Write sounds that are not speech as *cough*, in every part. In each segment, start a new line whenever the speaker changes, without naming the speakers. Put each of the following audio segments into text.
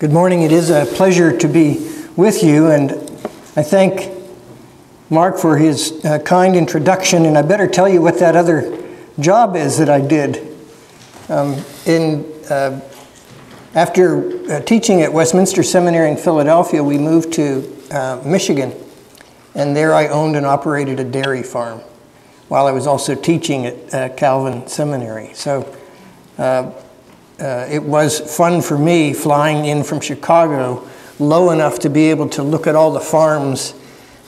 Good morning. It is a pleasure to be with you, and I thank Mark for his uh, kind introduction. And I better tell you what that other job is that I did. Um, in uh, after uh, teaching at Westminster Seminary in Philadelphia, we moved to uh, Michigan, and there I owned and operated a dairy farm, while I was also teaching at uh, Calvin Seminary. So. Uh, it was fun for me flying in from Chicago low enough to be able to look at all the farms.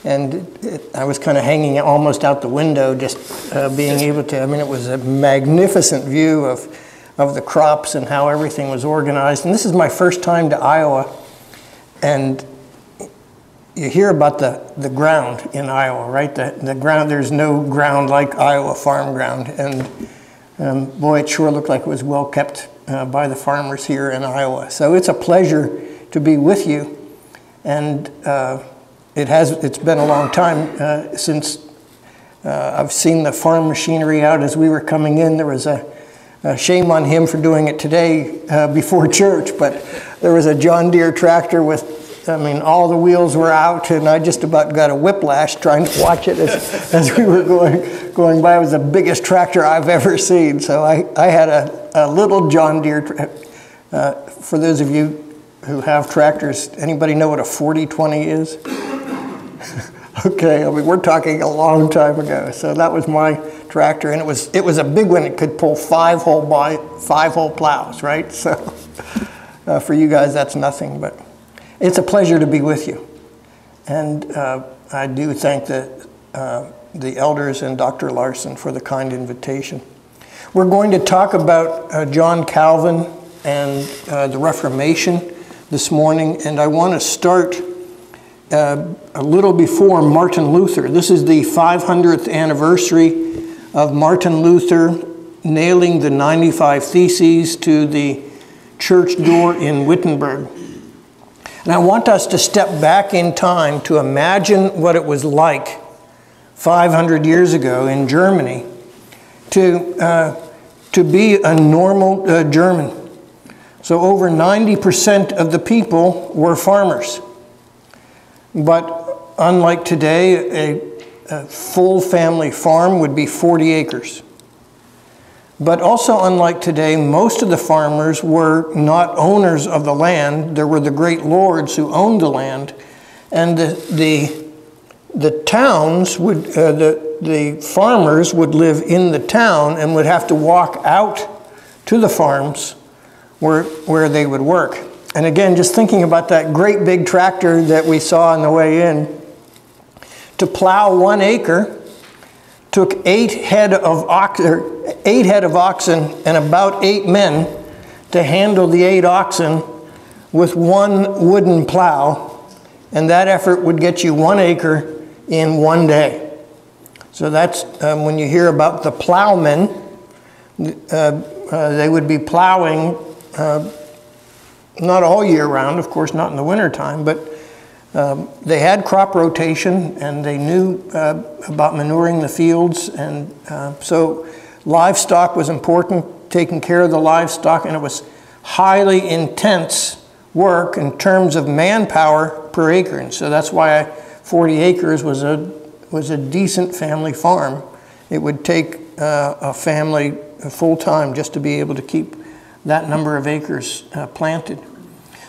And it, I was kind of hanging almost out the window, just uh, being able to. I mean, it was a magnificent view of, of the crops and how everything was organized. And this is my first time to Iowa. And you hear about the, the ground in Iowa, right? The, the ground, there's no ground like Iowa farm ground. And um, boy, it sure looked like it was well kept uh, by the farmers here in Iowa. So it's a pleasure to be with you. And uh, it has, it's been a long time uh, since uh, I've seen the farm machinery out as we were coming in. There was a, shame on him for doing it today uh, before *laughs* church, but there was a John Deere tractor with I mean, all the wheels were out, and I just about got a whiplash trying to watch it as, *laughs* as we were going, going by. It was the biggest tractor I've ever seen. So I, I had a, a little John Deere. Uh, for those of you who have tractors, anybody know what a 4020 is? *laughs* okay, I mean, we're talking a long time ago. So that was my tractor, and it was, it was a big one. It could pull five hole, by, five hole plows, right? *laughs* So uh, for you guys, that's nothing, but. It's a pleasure to be with you. And uh, I do thank the, uh, the elders and Dr. Larson for the kind invitation. We're going to talk about uh, John Calvin and uh, the Reformation this morning, and I want to start uh, a little before Martin Luther. This is the 500th anniversary of Martin Luther nailing the 95 Theses to the church door in Wittenberg. And I want us to step back in time to imagine what it was like 500 years ago in Germany to, uh, to be a normal uh, German. So, over 90% of the people were farmers. But unlike today, a, a full family farm would be 40 acres. But also, unlike today, most of the farmers were not owners of the land. There were the great lords who owned the land. And the, the, the towns would, uh, the, the farmers would live in the town and would have to walk out to the farms where, where they would work. And again, just thinking about that great big tractor that we saw on the way in, to plow one acre took eight head of ox, eight head of oxen and about eight men to handle the eight oxen with one wooden plow, and that effort would get you one acre in one day. So that's um, when you hear about the plowmen, uh, uh, they would be plowing uh, not all year round, of course, not in the wintertime, but um, they had crop rotation and they knew uh, about manuring the fields, and uh, so livestock was important, taking care of the livestock, and it was highly intense work in terms of manpower per acre. And so that's why 40 acres was a, was a decent family farm. It would take uh, a family full time just to be able to keep that number of acres uh, planted.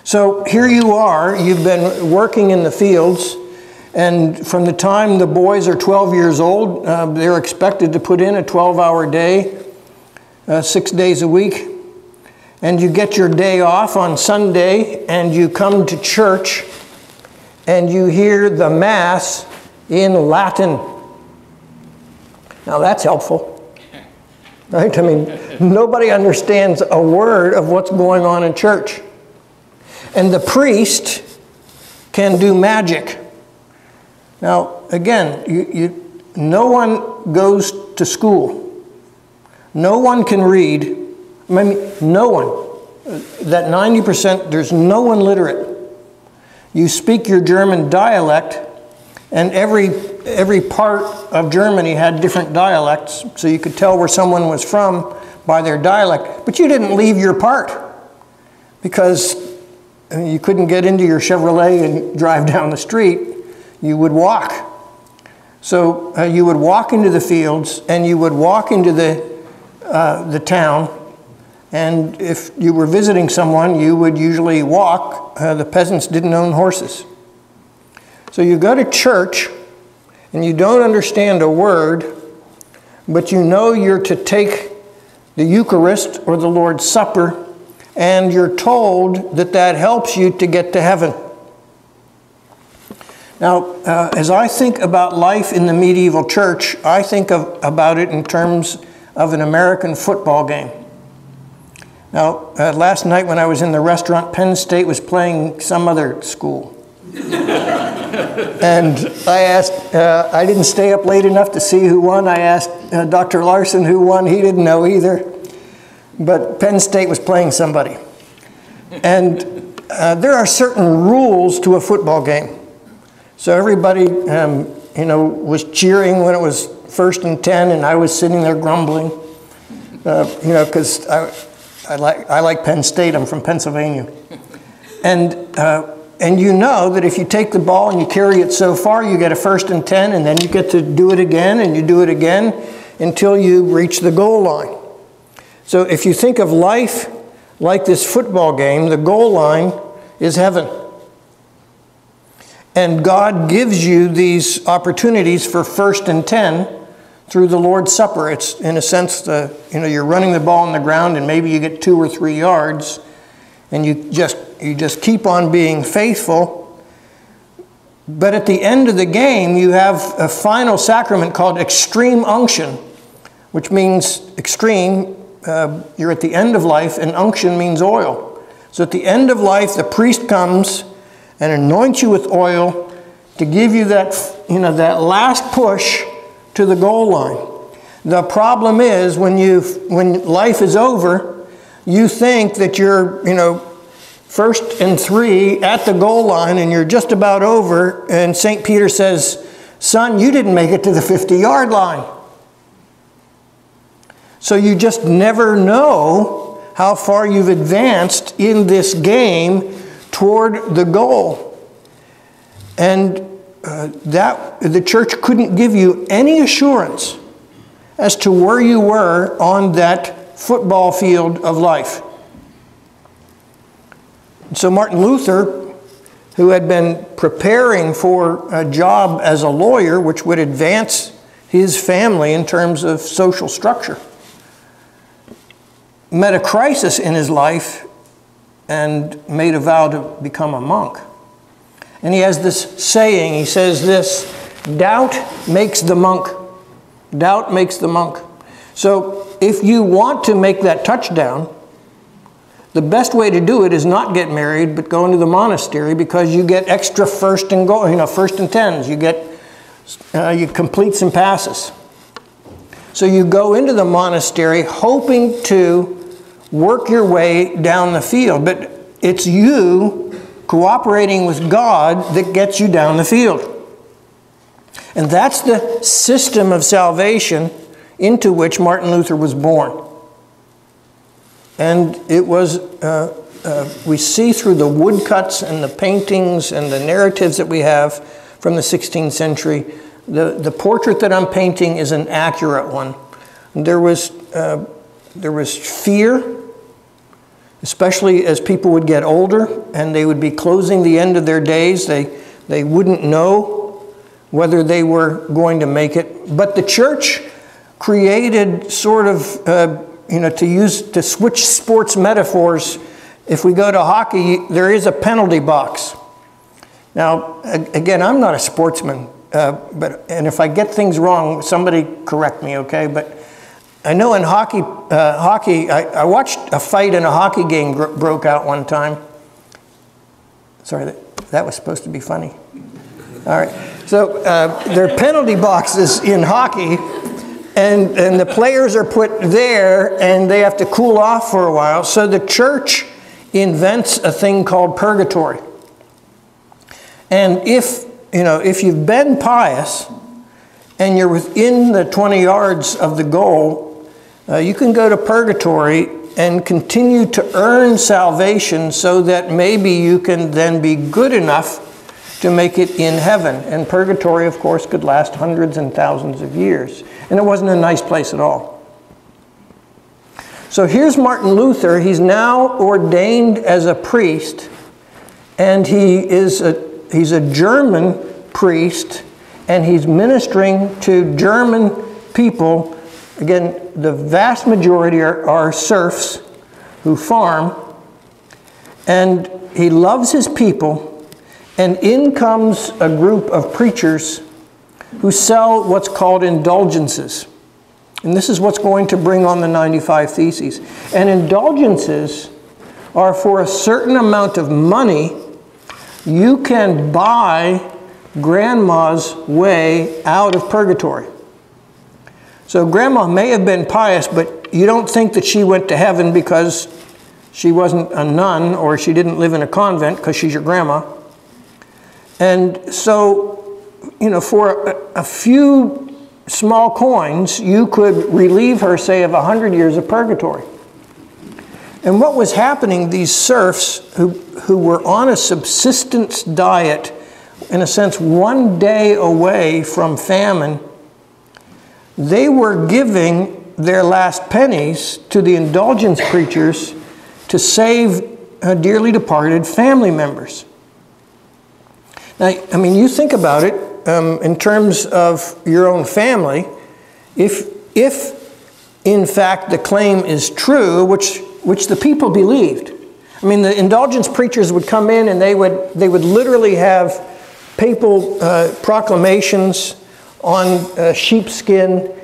So here you are, you've been working in the fields, and from the time the boys are 12 years old, uh, they're expected to put in a 12 hour day, uh, six days a week. And you get your day off on Sunday, and you come to church, and you hear the Mass in Latin. Now that's helpful. *laughs* Right? I mean, nobody understands a word of what's going on in church. And the priest can do magic. Now, again, you, you, no one goes to school. No one can read. I mean, no one. That 90%, there's no one literate. You speak your German dialect, and every, every part of Germany had different dialects, so you could tell where someone was from by their dialect. But you didn't leave your part because you couldn't get into your Chevrolet and *laughs* drive down the street. You would walk. So uh, you would walk into the fields and you would walk into the, uh, the town. And if you were visiting someone, you would usually walk. Uh, the peasants didn't own horses. So you go to church and you don't understand a word, but you know you're to take the Eucharist or the Lord's Supper, and you're told that that helps you to get to heaven. Now, uh, as I think about life in the medieval church, I think of, about it in terms of an American football game. Now, uh, last night when I was in the restaurant, Penn State was playing some other school. *laughs* and I asked, uh, I didn't stay up late enough to see who won. I asked uh, Dr. Larson who won. He didn't know either. But Penn State was playing somebody. And uh, there are certain rules to a football game. So everybody, um, you know, was cheering when it was first and 10, and I was sitting there grumbling, uh, you know, because I, I, like, I like Penn State. I'm from Pennsylvania. And uh, and you know that if you take the ball and you carry it so far, you get a first and 10, and then you get to do it again and you do it again until you reach the goal line. So if you think of life like this football game, the goal line is heaven. And God gives you these opportunities for first and 10 through the Lord's Supper. It's in a sense the, you know, you're running the ball on the ground and maybe you get two or three yards and you just you just keep on being faithful. But at the end of the game, you have a final sacrament called extreme unction, which means extreme, uh, you're at the end of life, and unction means oil. So at the end of life, the priest comes and anoints you with oil to give you that, you know, that last push to the goal line. The problem is when, you when life is over, you think that you're, you know, first and three at the goal line and you're just about over, and St. Peter says, Son, you didn't make it to the 50 yard line. So you just never know how far you've advanced in this game toward the goal. And uh, that the church couldn't give you any assurance as to where you were on that football field of life. So Martin Luther, who had been preparing for a job as a lawyer, which would advance his family in terms of social structure, met a crisis in his life and made a vow to become a monk. And he has this saying, he says this doubt makes the monk. Doubt makes the monk. So if you want to make that touchdown, the best way to do it is not get married, but go into the monastery because you get extra first and go, you know, first and tens. You get, uh, you complete some passes. So you go into the monastery hoping to work your way down the field, but it's you cooperating with God that gets you down the field. And that's the system of salvation into which Martin Luther was born. And it was, uh, uh, we see through the woodcuts and the paintings and the narratives that we have from the 16th century, the, the portrait that I'm painting is an accurate one. There was, uh, there was fear, especially as people would get older and they would be closing the end of their days. They, they wouldn't know whether they were going to make it. But the church created sort of uh, you know, to use to switch sports metaphors, if we go to hockey, there is a penalty box. Now, again, I'm not a sportsman, uh, but and if I get things wrong, somebody correct me, okay? But I know in hockey, uh, hockey, I, I, watched a fight in a hockey game broke out one time. Sorry, that, that was supposed to be funny. All right, so uh, there are penalty boxes in hockey and, and the players are put there and they have to cool off for a while. So the church invents a thing called purgatory. And if, you know, if you've been pious and you're within the 20 yards of the goal, uh, you can go to purgatory and continue to earn salvation so that maybe you can then be good enough to make it in heaven. And purgatory, of course, could last hundreds and thousands of years. And it wasn't a nice place at all. So here's Martin Luther. He's now ordained as a priest, and he is a, he's a German priest, and he's ministering to German people. Again, the vast majority are, are serfs who farm, and he loves his people and in comes a group of preachers who sell what's called indulgences. And this is what's going to bring on the 95 Theses. And indulgences are for a certain amount of money, you can buy grandma's way out of purgatory. So grandma may have been pious, but you don't think that she went to heaven because she wasn't a nun or she didn't live in a convent because she's your grandma. And so, you know, for a, a few small coins, you could relieve her, say, of 100 years of purgatory. And what was happening, these serfs who, who were on a subsistence diet, in a sense, one day away from famine, they were giving their last pennies to the indulgence preachers to save uh, dearly departed family members. Now, I mean, you think about it um, in terms of your own family. If, if in fact the claim is true, which, which the people believed, I mean, the indulgence preachers would come in and they would, they would literally have papal uh, proclamations on sheepskin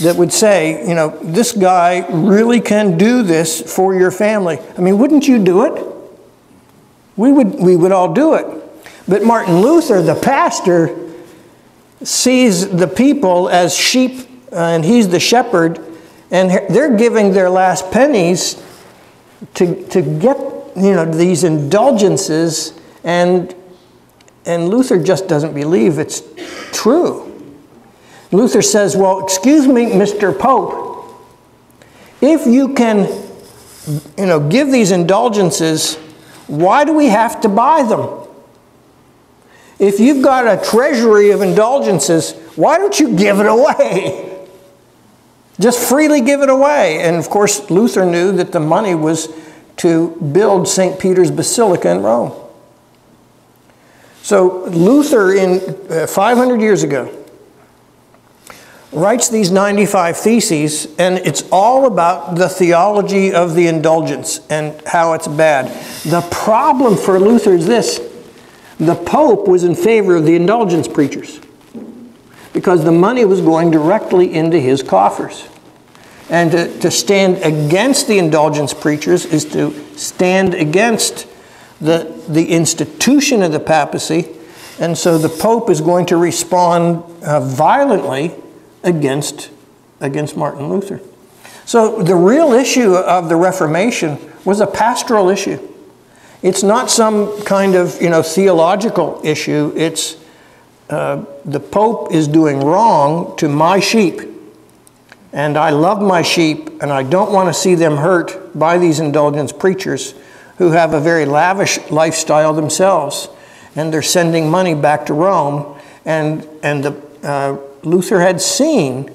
that would say, you know, this guy really can do this for your family. I mean, wouldn't you do it? We would, we would all do it. But Martin Luther, the pastor, sees the people as sheep uh, and he's the shepherd, and they're giving their last pennies to, to get you know, these indulgences, and, and Luther just doesn't believe it's true. Luther says, Well, excuse me, Mr. Pope, if you can you know, give these indulgences, why do we have to buy them? If you've got a treasury of indulgences, why don't you give it away? Just freely give it away. And of course, Luther knew that the money was to build St. Peter's Basilica in Rome. So Luther, in uh, 500 years ago, writes these 95 theses, and it's all about the theology of the indulgence and how it's bad. The problem for Luther is this the Pope was in favor of the indulgence preachers because the money was going directly into his coffers. And to, to stand against the indulgence preachers is to stand against the, the institution of the papacy. And so the Pope is going to respond uh, violently against, against Martin Luther. So the real issue of the Reformation was a pastoral issue. It's not some kind of you know theological issue. It's uh, the Pope is doing wrong to my sheep, and I love my sheep, and I don't want to see them hurt by these indulgence preachers who have a very lavish lifestyle themselves, and they're sending money back to Rome, and and the uh, Luther had seen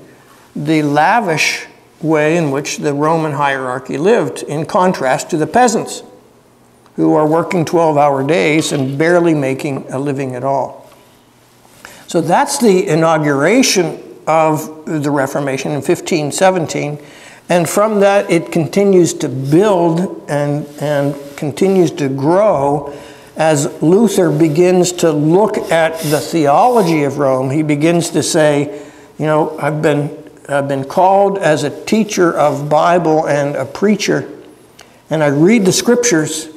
the lavish way in which the Roman hierarchy lived, in contrast to the peasants who are working 12 hour days and barely making a living at all. So that's the inauguration of the Reformation in 1517. And from that, it continues to build and, and continues to grow as Luther begins to look at the theology of Rome. He begins to say, you know, I've been, I've been called as a teacher of Bible and a preacher, and I read the scriptures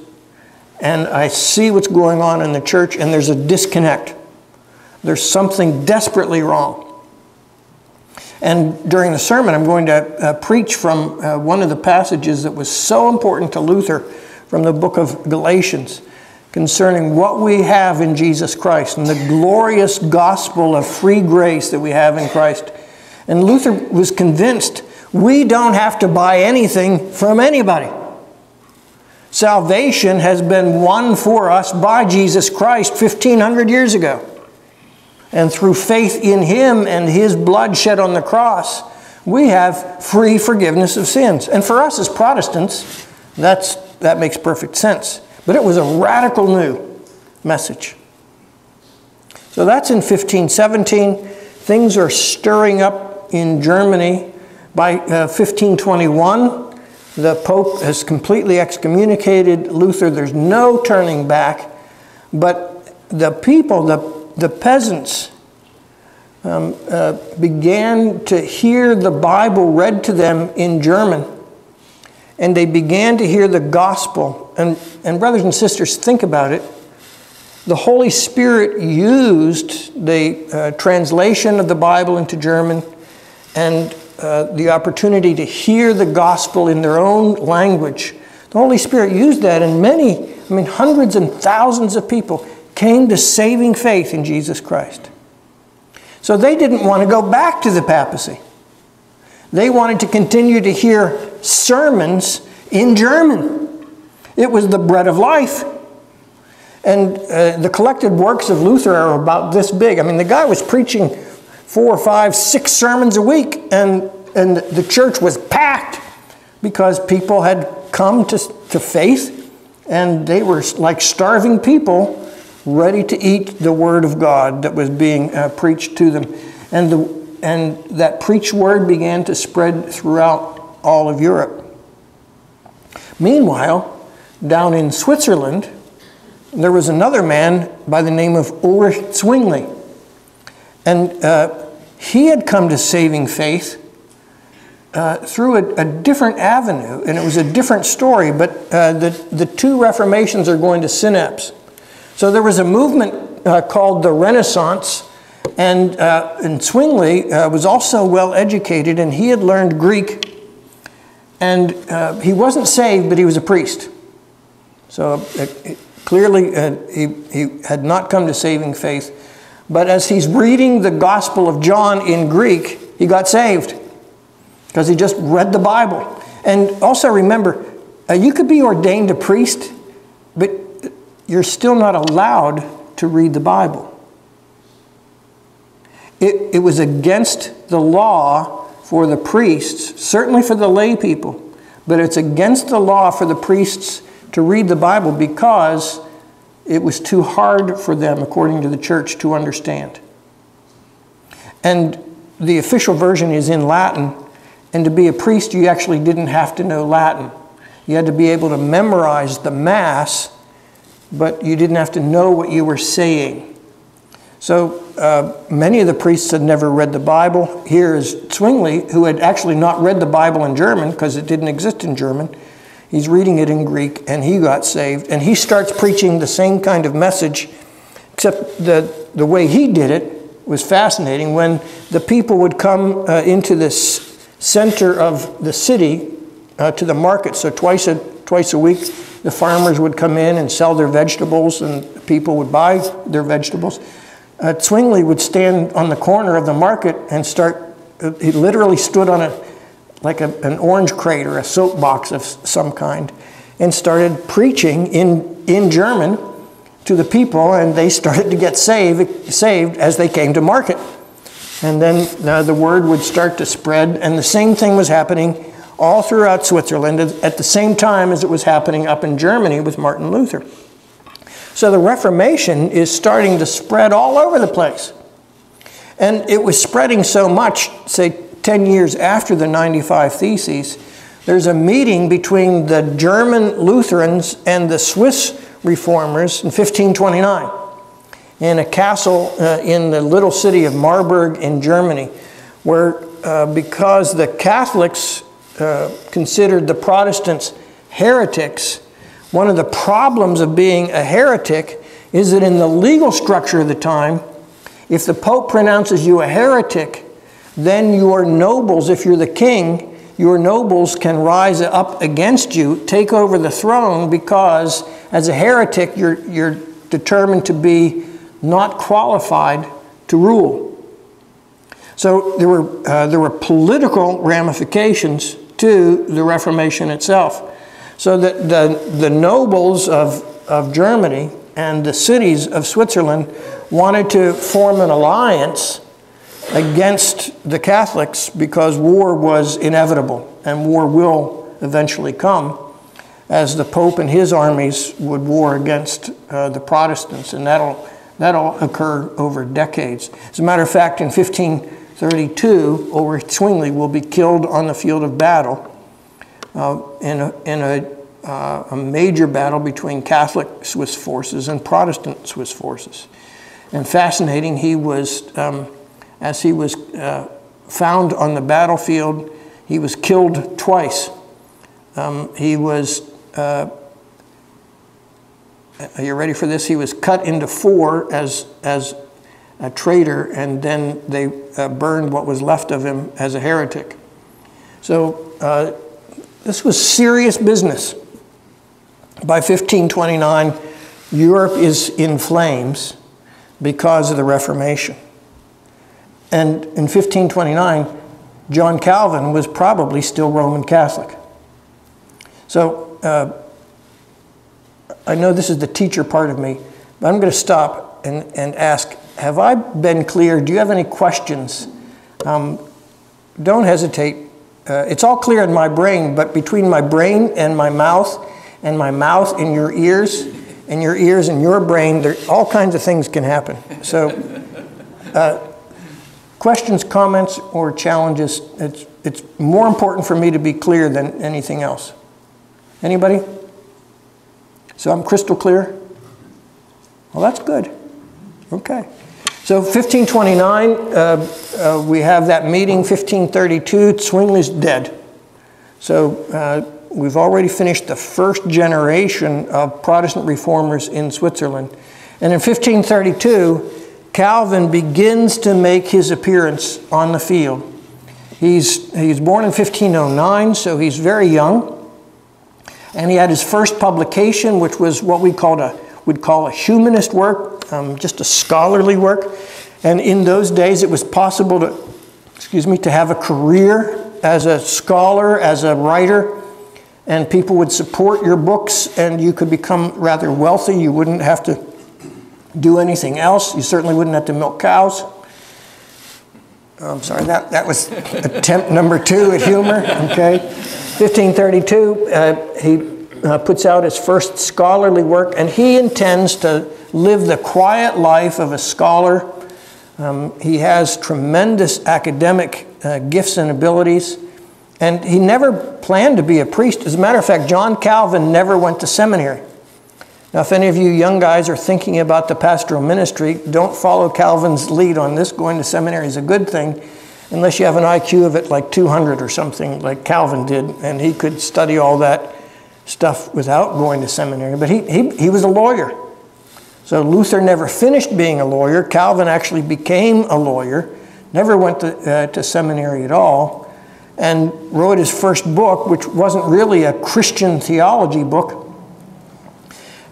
and I see what's going on in the church, and there's a disconnect. There's something desperately wrong. And during the sermon, I'm going to uh, preach from uh, one of the passages that was so important to Luther from the book of Galatians concerning what we have in Jesus Christ and the glorious gospel of free grace that we have in Christ. And Luther was convinced We don't have to buy anything from anybody. Salvation has been won for us by Jesus Christ 1500 years ago. And through faith in Him and His blood shed on the cross, we have free forgiveness of sins. And for us as Protestants, that's, that makes perfect sense. But it was a radical new message. So that's in 1517. Things are stirring up in Germany. By uh, 1521, the Pope has completely excommunicated Luther. There's no turning back. But the people, the, the peasants, um, uh, began to hear the Bible read to them in German. And they began to hear the gospel. And, and, brothers and sisters, think about it. The Holy Spirit used the uh, translation of the Bible into German and uh, the opportunity to hear the gospel in their own language. The Holy Spirit used that, and many, I mean, hundreds and thousands of people came to saving faith in Jesus Christ. So they didn't want to go back to the papacy. They wanted to continue to hear sermons in German. It was the bread of life. And uh, the collected works of Luther are about this big. I mean, the guy was preaching four, five, six sermons a week, and, and the church was packed because people had come to, to faith and they were like starving people ready to eat the word of God that was being uh, preached to them. And, the, and that preached word began to spread throughout all of Europe. Meanwhile, down in Switzerland, there was another man by the name of Ulrich Zwingli. And uh, he had come to saving faith uh, through a, a, different avenue, and it was a different story, but uh, the, the two reformations are going to synapse. So there was a movement uh, called the Renaissance, and, uh, and Zwingli uh, was also well educated, and he had learned Greek, and uh, he wasn't saved, but he was a priest. So clearly, he, he had not come to saving faith. But as he's reading the Gospel of John in Greek, he got saved because he just read the Bible. And also remember, uh, you could be ordained a priest, but you're still not allowed to read the Bible. It, it was against the law for the priests, certainly for the lay people, but it's against the law for the priests to read the Bible because it was too hard for them, according to the church, to understand. And the official version is in Latin, and to be a priest, you actually didn't have to know Latin. You had to be able to memorize the Mass, but you didn't have to know what you were saying. So uh, many of the priests had never read the Bible. Here is Zwingli, who had actually not read the Bible in German because it didn't exist in German. He's reading it in Greek, and he got saved. And he starts preaching the same kind of message, except the, the way he did it was fascinating. When the people would come uh, into this center of the city uh, to the market, so twice a, twice a week, the farmers would come in and sell their vegetables, and people would buy their vegetables. Uh, Zwingli would stand on the corner of the market and start, uh, he literally stood on a like a, an orange crate or a soapbox of some kind, and started preaching in, in German to the people, and they started to get saved, saved as they came to market. And then uh, the word would start to spread, and the same thing was happening all throughout Switzerland at the same time as it was happening up in Germany with Martin Luther. So the Reformation is starting to spread all over the place. And it was spreading so much, say 10 years after the 95 Theses, there's a meeting between the German Lutherans and the Swiss reformers in 1529 in a castle uh, in the little city of Marburg in Germany, where uh, because the Catholics uh, considered the Protestants heretics, one of the problems of being a heretic is that in the legal structure of the time, if the Pope pronounces you a heretic, then your nobles, if you're the king, your nobles can rise up against you, take over the throne, because as a heretic, you're, you're determined to be not qualified to rule. So there were, uh, there were political ramifications to the Reformation itself. So that the, the nobles of, of Germany and the cities of Switzerland wanted to form an alliance against the Catholics because war was inevitable and war will eventually come as the Pope and his armies would war against uh, the Protestants, and that'll, that'll occur over decades. As a matter of fact, in 1532, Ulrich Zwingli will be killed on the field of battle uh, in, a, in a, uh, a major battle between Catholic Swiss forces and Protestant Swiss forces. And fascinating, he was, um, as he was uh, found on the battlefield, he was killed twice. Um, he was, uh, are you ready for this? He was cut into four as, as a traitor, and then they uh, burned what was left of him as a heretic. So uh, this was serious business. By 1529, Europe is in flames because of the Reformation. And in 1529, John Calvin was probably still Roman Catholic. So uh, I know this is the teacher part of me, but I'm going to stop and, and ask Have I been clear? Do you have any questions? Um, don't hesitate uh, it's all clear in my brain, but between my brain and my mouth, and my mouth and your ears, and your ears and your brain, there, all kinds of things can happen. So, uh, questions, comments, or challenges, it's, it's more important for me to be clear than anything else. Anybody? So I'm crystal clear? Well, that's good. Okay. So 1529, uh, uh, we have that meeting. 1532, Zwingli's dead. So uh, we've already finished the first generation of Protestant reformers in Switzerland. And in 1532, Calvin begins to make his appearance on the field. He's, he's born in 1509, so he's very young. And he had his first publication, which was what we called a, would call a humanist work, um, just a scholarly work. And in those days, it was possible to, excuse me, to have a career as a scholar, as a writer, and people would support your books, and you could become rather wealthy. You wouldn't have to do anything else. You certainly wouldn't have to milk cows. Oh, I'm sorry, that, that was *laughs* attempt number two at humor. Okay. 1532, uh, he uh, puts out his first scholarly work, and he intends to live the quiet life of a scholar. Um, he has tremendous academic uh, gifts and abilities. And he never planned to be a priest. As a matter of fact, John Calvin never went to seminary. Now, if any of you young guys are thinking about the pastoral ministry, don't follow Calvin's lead on this. Going to seminary is a good thing, unless you have an IQ of it like 200 or something, like Calvin did, and he could study all that stuff without going to seminary. But he, he, he was a lawyer. So Luther never finished being a lawyer. Calvin actually became a lawyer, never went to, uh, to seminary at all, and wrote his first book, which wasn't really a Christian theology book.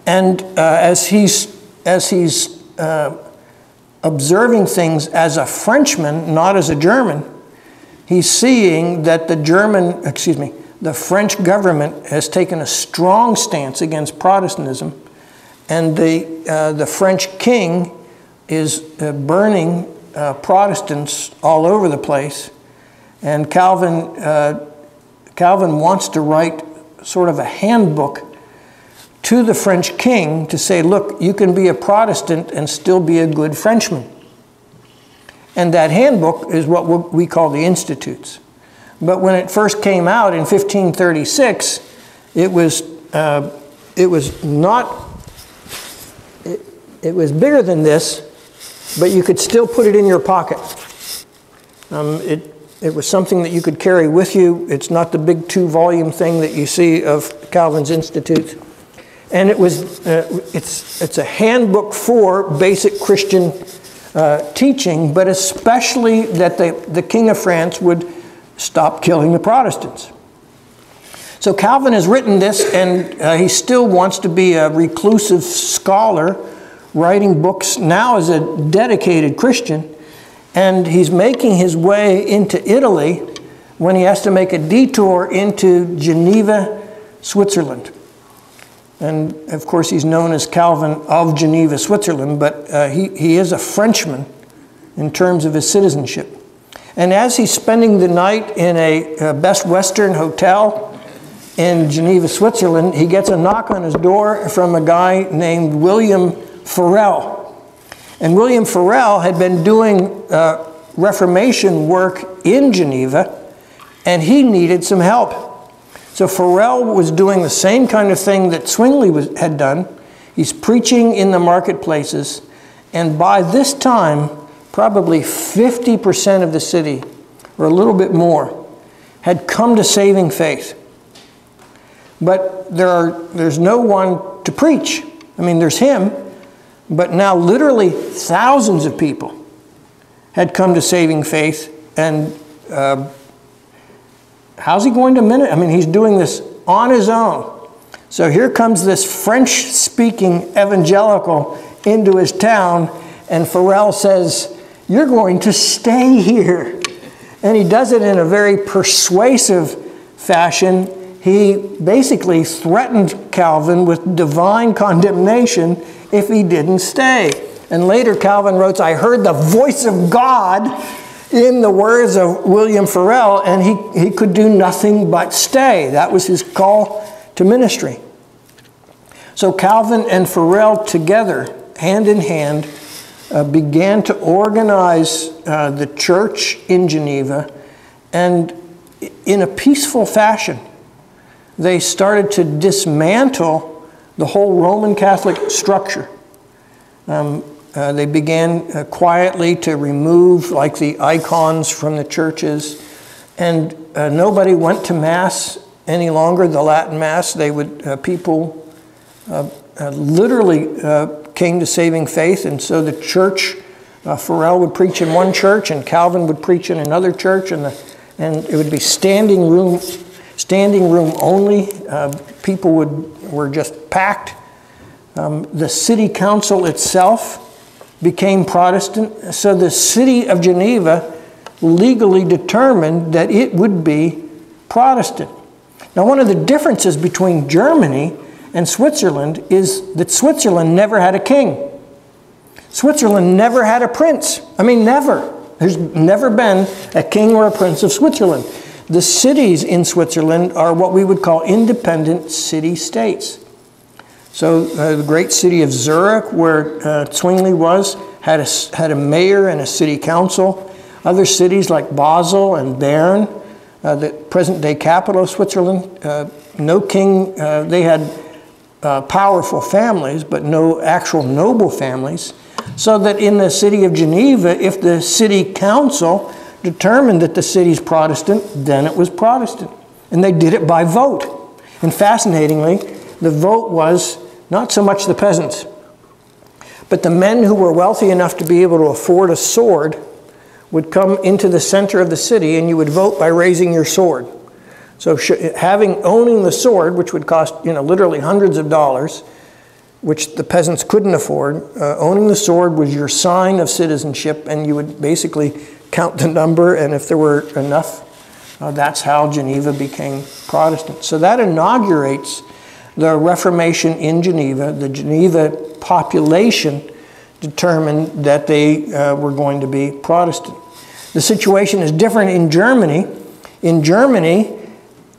And uh, as he's, as he's uh, observing things as a Frenchman, not as a German, he's seeing that the German, excuse me, the French government has taken a strong stance against Protestantism and the, uh, the French king is uh, burning uh, Protestants all over the place. And Calvin, uh, Calvin wants to write sort of a handbook to the French king to say, look, you can be a Protestant and still be a good Frenchman. And that handbook is what we call the Institutes. But when it first came out in 1536, it was, uh, it was not it was bigger than this, but you could still put it in your pocket. Um, it, it was something that you could carry with you. It's not the big two volume thing that you see of Calvin's Institutes. And it was, uh, it's, it's a handbook for basic Christian uh, teaching, but especially that the, the King of France would stop killing the Protestants. So Calvin has written this, and uh, he still wants to be a reclusive scholar writing books now as a dedicated Christian. And he's making his way into Italy when he has to make a detour into Geneva, Switzerland. And of course, he's known as Calvin of Geneva, Switzerland, but uh, he, he is a Frenchman in terms of his citizenship. And as he's spending the night in a, a Best Western hotel in Geneva, Switzerland, he gets a knock on his door from a guy named William Farel. And William Farel had been doing uh, Reformation work in Geneva, and he needed some help. So Farel was doing the same kind of thing that Zwingli was, had done. He's preaching in the marketplaces, and by this time, probably 50% of the city, or a little bit more, had come to saving faith. But there are, there's no one to preach. I mean, there's him, but now literally thousands of people had come to saving faith. And uh, how's he going to minute? I mean, he's doing this on his own. So here comes this French speaking evangelical into his town, and Farel says, You're going to stay here. And he does it in a very persuasive fashion he basically threatened Calvin with divine condemnation if he didn't stay. And later, Calvin wrote, I heard the voice of God in the words of William Farel, and he, he could do nothing but stay. That was his call to ministry. So Calvin and Farel together, hand in hand, uh, began to organize uh, the church in Geneva and in a peaceful fashion they started to dismantle the whole Roman Catholic structure. Um, uh, they began uh, quietly to remove, like, the icons from the churches, and uh, nobody went to Mass any longer, the Latin Mass. They would, uh, people literally came to saving faith, and so the church, Farel would preach in one church, and Calvin would preach in another church, and, the, and it would be standing room standing room only. Uh, people would, were just packed. Um, the city council itself became Protestant. So the city of Geneva legally determined that it would be Protestant. Now, one of the differences between Germany and Switzerland is that Switzerland never had a king. Switzerland never had a prince. I mean, never. There's never been a king or a prince of Switzerland. The cities in Switzerland are what we would call independent city states. So uh, the great city of Zurich, where uh, Zwingli was, had a, had a mayor and a city council. Other cities like Basel and Bern, uh, the present-day capital of Switzerland, uh, no king. Uh, they had uh, powerful families, but no actual noble families. So that in the city of Geneva, if the city council determined that the city's Protestant, then it was Protestant. And they did it by vote. And fascinatingly, the vote was not so much the peasants, but the men who were wealthy enough to be able to afford a sword would come into the center of the city and you would vote by raising your sword. So having owning the sword, which would cost you know literally hundreds of dollars, which the peasants couldn't afford, uh, owning the sword was your sign of citizenship, and you would basically count the number, and if there were enough, uh, that's how Geneva became Protestant. So that inaugurates the Reformation in Geneva. The Geneva population determined that they uh, were going to be Protestant. The situation is different in Germany. In Germany,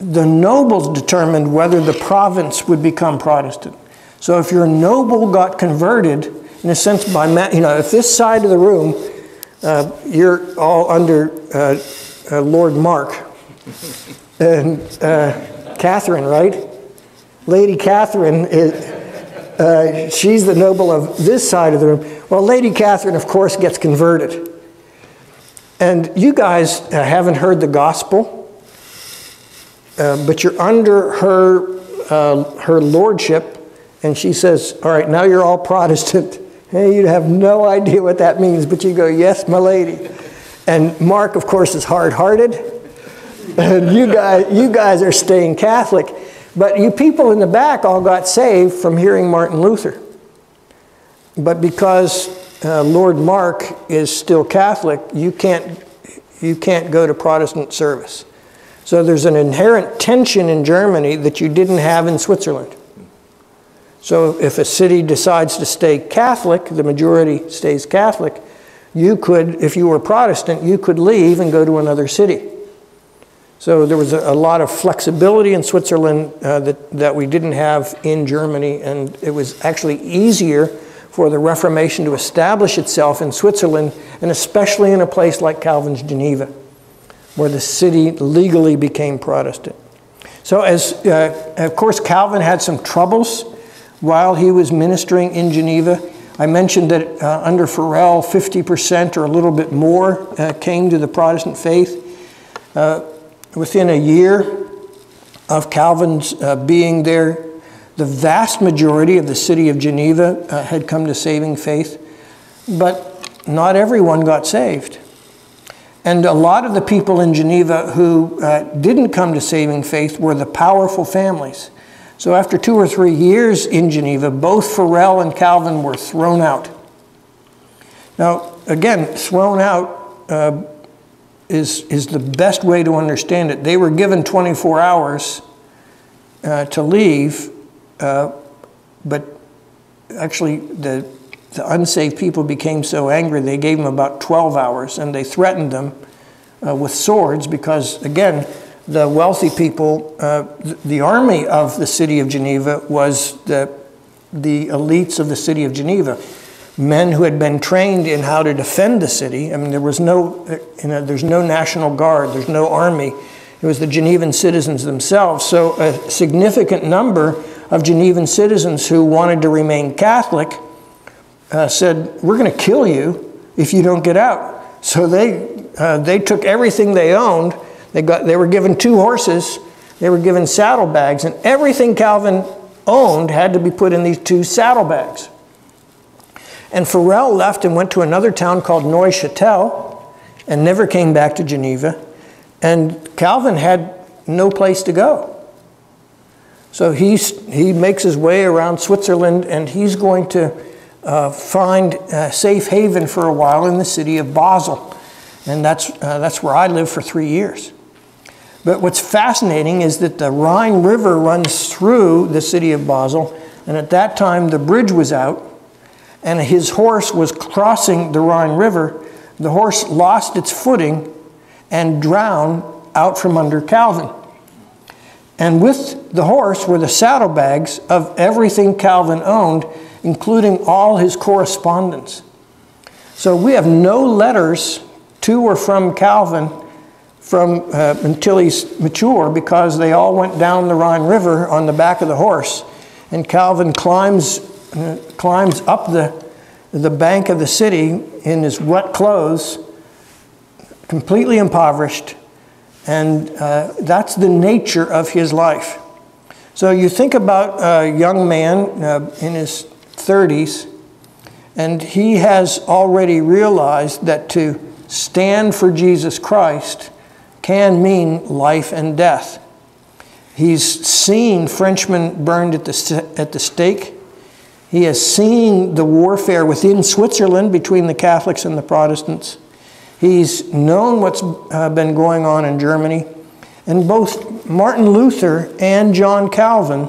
the nobles determined whether the province would become Protestant. So if your noble got converted, in a sense, by, you know, if this side of the room uh, you're all under uh, uh, Lord Mark and uh, Catherine, right? Lady Catherine, is, uh, she's the noble of this side of the room. Well, Lady Catherine, of course, gets converted. And you guys uh, haven't heard the gospel, but you're under her, her lordship, and she says, All right, now you're all Protestant. *laughs* Hey, you have no idea what that means, but you go, Yes, my lady. And Mark, of course, is hard hearted. *laughs* And you guys, you guys are staying Catholic. But you people in the back all got saved from hearing Martin Luther. But because uh, Lord Mark is still Catholic, you can't, you can't go to Protestant service. So there's an inherent tension in Germany that you didn't have in Switzerland. So if a city decides to stay Catholic, the majority stays Catholic, you could, if you were Protestant, you could leave and go to another city. So there was a, a lot of flexibility in Switzerland uh, that, that we didn't have in Germany, and it was actually easier for the Reformation to establish itself in Switzerland, and especially in a place like Calvin's Geneva, where the city legally became Protestant. So, as uh, of course, Calvin had some troubles while he was ministering in Geneva. I mentioned that uh, under Farel, 50% or a little bit more uh, came to the Protestant faith. Uh, within a year of Calvin's uh, being there, the vast majority of the city of Geneva uh, had come to saving faith, but not everyone got saved. And a lot of the people in Geneva who uh, didn't come to saving faith were the powerful families. So after two or three years in Geneva, both Farel and Calvin were thrown out. Now, again, thrown out uh, is, is the best way to understand it. They were given 24 hours uh, to leave, uh, but actually the, the unsaved people became so angry they gave them about 12 hours and they threatened them uh, with swords because, again, the wealthy people, uh, the, army of the city of Geneva was the, the elites of the city of Geneva men who had been trained in how to defend the city. I mean, there was no, you know, there's no national guard, there's no army. It was the Genevan citizens themselves. So a significant number of Genevan citizens who wanted to remain Catholic uh, said, "We're going to kill you if you don't get out." So they uh, they took everything they owned. They got they were given two horses. They were given saddlebags, and everything Calvin owned had to be put in these two saddlebags. And Farel left and went to another town called Neuchâtel and never came back to Geneva. And Calvin had no place to go. So he's, he makes his way around Switzerland and he's going to uh, find a safe haven for a while in the city of Basel. And that's, uh, that's where I lived for three years. But what's fascinating is that the Rhine River runs through the city of Basel, and at that time the bridge was out, and his horse was crossing the Rhine River, the horse lost its footing and drowned out from under Calvin. And with the horse were the saddlebags of everything Calvin owned, including all his correspondence. So we have no letters to or from Calvin from, uh, until he's mature because they all went down the Rhine River on the back of the horse. And Calvin climbs climbs up the, the bank of the city in his wet clothes, completely impoverished, and uh, that's the nature of his life. So you think about a young man uh, in his 30s, and he has already realized that to stand for Jesus Christ can mean life and death. He's seen Frenchmen burned at the, at the stake. He has seen the warfare within Switzerland between the Catholics and the Protestants. He's known what's uh, been going on in Germany. And both Martin Luther and John Calvin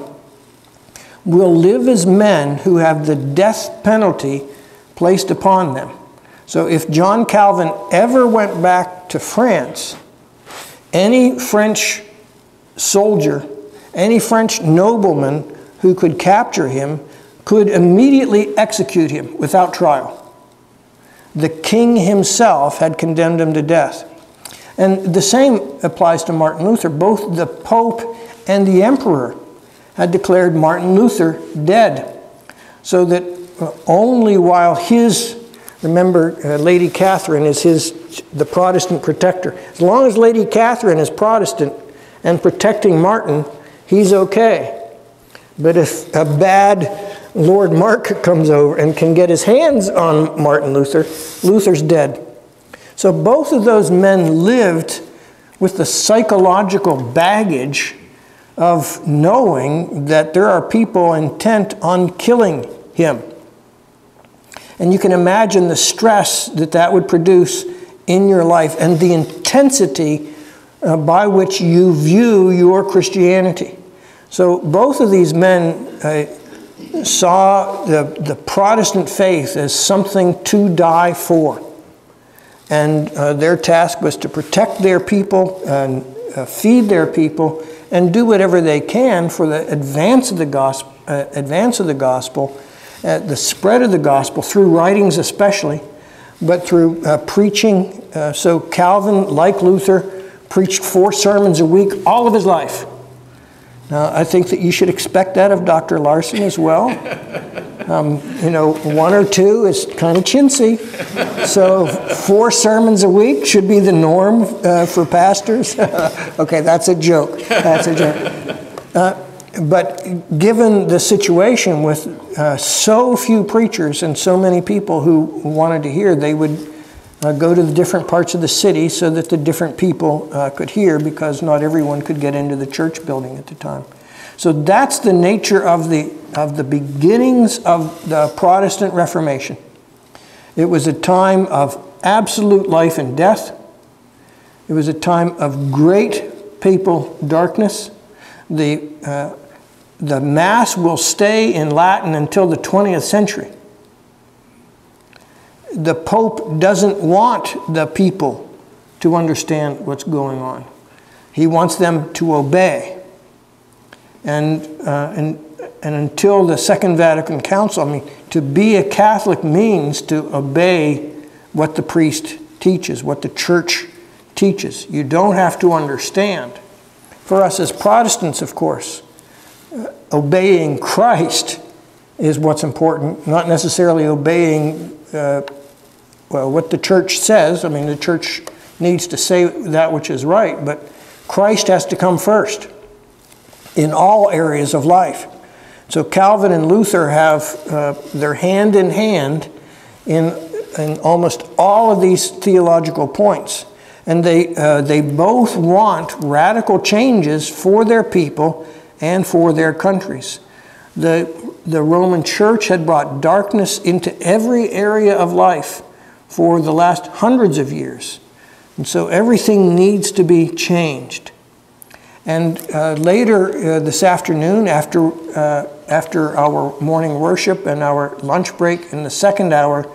will live as men who have the death penalty placed upon them. So if John Calvin ever went back to France, any French soldier, any French nobleman who could capture him could immediately execute him without trial. The king himself had condemned him to death. And the same applies to Martin Luther. Both the Pope and the Emperor had declared Martin Luther dead. So that only while his, remember, uh, Lady Catherine is his, the Protestant protector. As long as Lady Catherine is Protestant and protecting Martin, he's okay. But if a bad Lord Mark *laughs* comes over and can get his hands on Martin Luther, Luther's dead. So both of those men lived with the psychological baggage of knowing that there are people intent on killing him. And you can imagine the stress that that would produce in your life and the intensity uh, by which you view your Christianity. So both of these men uh, saw the, the Protestant faith as something to die for. And uh, their task was to protect their people and uh, feed their people and do whatever they can for the advance of the gospel, uh, advance of the gospel, uh, the spread of the gospel through writings especially, but through uh, preaching. Uh, so Calvin, like Luther, preached four sermons a week all of his life. Now, I think that you should expect that of Dr. Larson as well. *laughs* Um, you know, one or two is kind of chintzy. So, four sermons a week should be the norm uh, for pastors. *laughs* okay, that's a joke. That's a joke. Uh, but given the situation with uh, so few preachers and so many people who wanted to hear, they would uh, go to the different parts of the city so that the different people uh, could hear because not everyone could get into the church building at the time. So that's the nature of the, of the beginnings of the Protestant Reformation. It was a time of absolute life and death. It was a time of great papal darkness. The, uh, the Mass will stay in Latin until the 20th century. The Pope doesn't want the people to understand what's going on. He wants them to obey. And, uh, and, and until the Second Vatican Council, I mean, to be a Catholic means to obey what the priest teaches, what the church teaches. You don't have to understand. For us as Protestants, of course, uh, obeying Christ is what's important, not necessarily obeying uh, well, what the church says. I mean, the church needs to say that which is right, but Christ has to come first in all areas of life. So Calvin and Luther have uh, their hand in hand in, in almost all of these theological points. And they, uh, they both want radical changes for their people and for their countries. The, the Roman Church had brought darkness into every area of life for the last hundreds of years. And so everything needs to be changed. And uh, later uh, this afternoon, after, uh, after our morning worship and our lunch break in the second hour,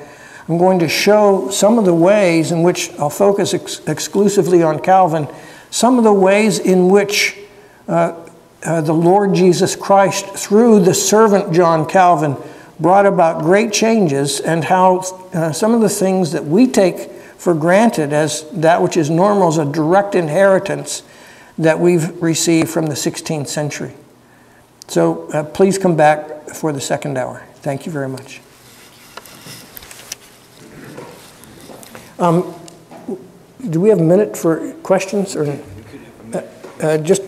I'm going to show some of the ways in which I'll focus ex exclusively on Calvin, some of the ways in which uh, uh, the Lord Jesus Christ, through the servant John Calvin, brought about great changes, and how uh, some of the things that we take for granted as that which is normal as a direct inheritance that we've received from the 16th century. So uh, please come back for the second hour. Thank you very much. Um, do we have a minute for questions? Or uh, uh, just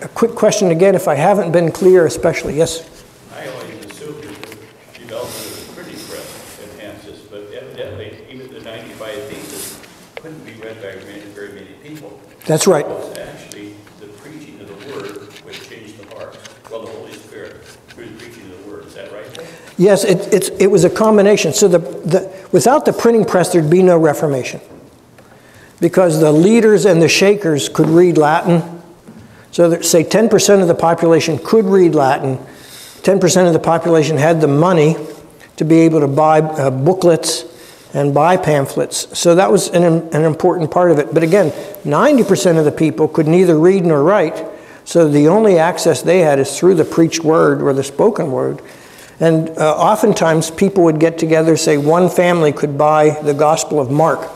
a quick question again, if I haven't been clear, especially. Yes.
I always assumed that development of the printing press enhanced this, but evidently even the 95 Theses couldn't be read by very many people.
That's right. Yes, it, it was a combination. So the, the, without the printing press, there'd be no Reformation. Because the leaders and the shakers could read Latin. So that, say 10% of the population could read Latin. 10% of the population had the money to be able to buy uh, booklets and buy pamphlets. So that was an, an important part of it. But again, 90% of the people could neither read nor write. So the only access they had is through the preached word or the spoken word. And uh, oftentimes people would get together, say one family could buy the Gospel of Mark.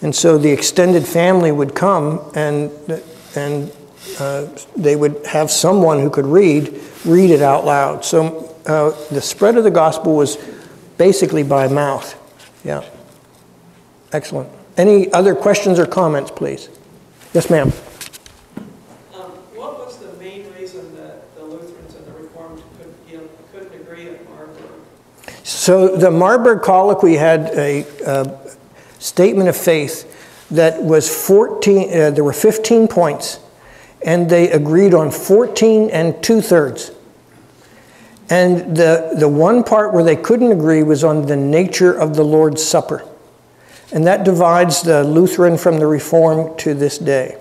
And so the extended family would come and, and uh, they would have someone who could read, read it out loud. So uh, the spread of the gospel was basically by mouth. Yeah. Excellent. Any other questions or comments, please? Yes, ma'am. So the Marburg Colloquy had a, a statement of faith that was 14, uh, there were 15 points, and they agreed on 14 and two thirds. And the, the one part where they couldn't agree was on the nature of the Lord's Supper. And that divides the Lutheran from the Reformed to this day.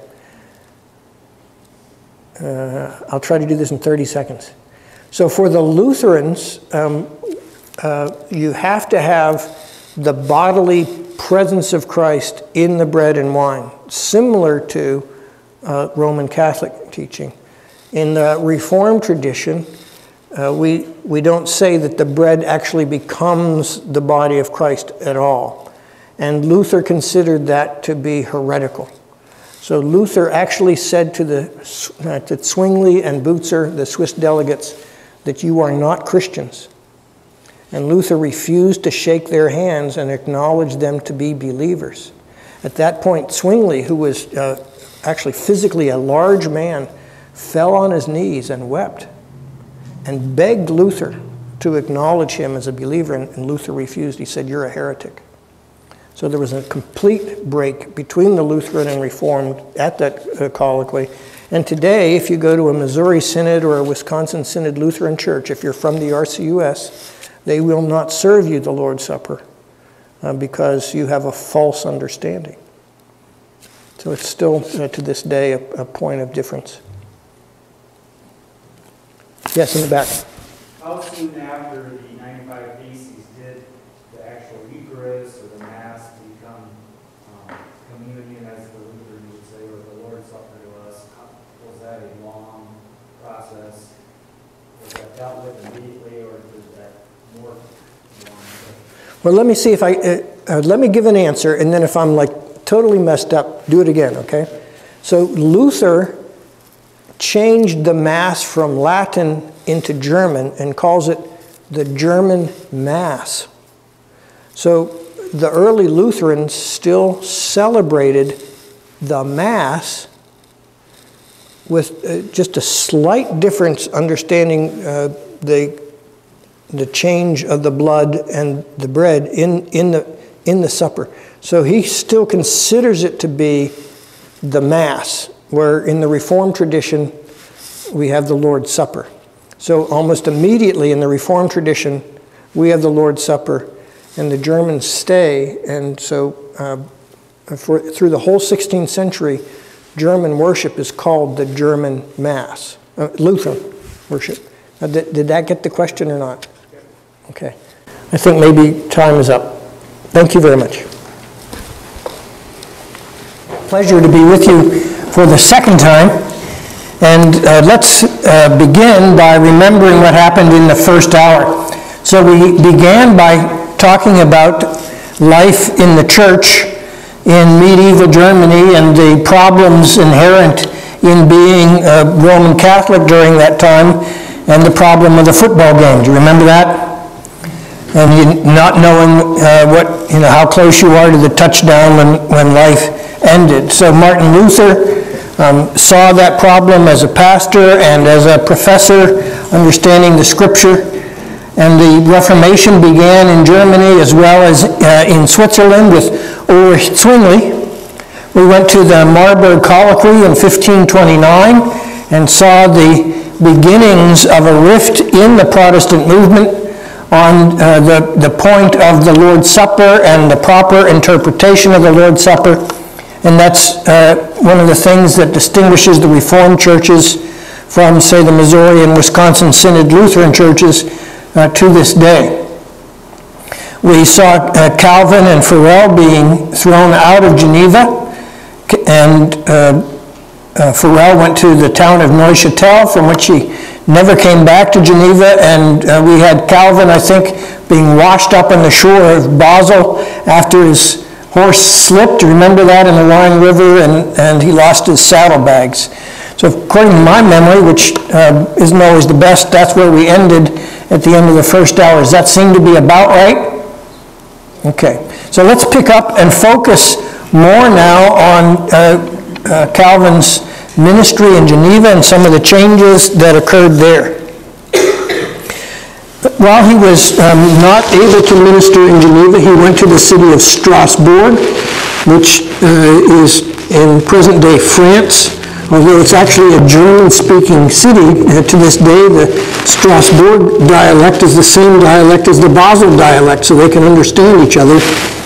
Uh, I'll try to do this in 30 seconds. So, for the Lutherans, um, uh, you have to have the bodily presence of Christ in the bread and wine, similar to uh, Roman Catholic teaching. In the Reformed tradition, uh, we, we don't say that the bread actually becomes the body of Christ at all. And Luther considered that to be heretical. So Luther actually said to, the, uh, to Zwingli and Bucer, the Swiss delegates, that you are not Christians. And Luther refused to shake their hands and acknowledge them to be believers. At that point, Zwingli, who was uh, actually physically a large man, fell on his knees and wept and begged Luther to acknowledge him as a believer, and Luther refused. He said, You're a heretic. So there was a complete break between the Lutheran and Reformed at that uh, colloquy. And today, if you go to a Missouri Synod or a Wisconsin Synod Lutheran church, if you're from the RCUS, they will not serve you the Lord's Supper uh, because you have a false understanding. So it's still, uh, to this day, a, a point of difference. Yes, in the back.
How soon after the 95 Theses did the actual Eucharist or the Mass become um, communion, as the Lutheran would say, or the Lord's Supper to us? Was that a long process? Was that dealt with immediately, or was that more long?
Well, let me see if I, uh, uh, let me give an answer, and then if I'm like totally messed up, do it again, okay? So Luther changed the Mass from Latin into German and calls it the German Mass. So the early Lutherans still celebrated the Mass with uh, just a slight difference understanding uh, the, the change of the blood and the bread in, in, the, in the supper. So he still considers it to be the Mass, where in the Reformed tradition we have the Lord's Supper. So almost immediately in the Reformed tradition, we have the Lord's Supper, and the Germans stay. And so uh, for, through the whole 16th century, German worship is called the German Mass, uh, Lutheran worship. Uh, did, did that get the question or not? Okay. I think maybe time is up. Thank you very much. Pleasure to be with you for the second time. And uh, let's uh, begin by remembering what happened in the first hour. So we began by talking about life in the church in medieval Germany and the problems inherent in being a Roman Catholic during that time and the problem of the football game. Do you remember that? And you not knowing uh, what, you know, how close you are to the touchdown when, when life ended. So Martin Luther um, saw that problem as a pastor and as a professor, understanding the scripture. And the Reformation began in Germany as well as uh, in Switzerland with Ulrich Zwingli. We went to the Marburg Colloquy in 1529 and saw the beginnings of a rift in the Protestant movement on uh, the, the point of the Lord's Supper and the proper interpretation of the Lord's Supper. And that's uh, one of the things that distinguishes the Reformed churches from, say, the Missouri and Wisconsin Synod Lutheran churches uh, to this day. We saw uh, Calvin and Farel being thrown out of Geneva, and uh, uh, Farel went to the town of Neuchâtel, from which he never came back to Geneva, and uh, we had Calvin, I think, being washed up on the shore of Basel after his horse slipped. Remember that in the Rhine River, and, and he lost his saddlebags. So according to my memory, which uh, isn't always the best, that's where we ended at the end of the first hour. Does that seem to be about right? Okay, so let's pick up and focus more now on uh, uh, Calvin's ministry in Geneva and some of the changes that occurred there. While he was um, not able to minister in Geneva, he went to the city of Strasbourg, which uh, is in present day France, although it's actually a German-speaking city. uh, To this day, the Strasbourg dialect is the same dialect as the Basel dialect, so they can understand each other,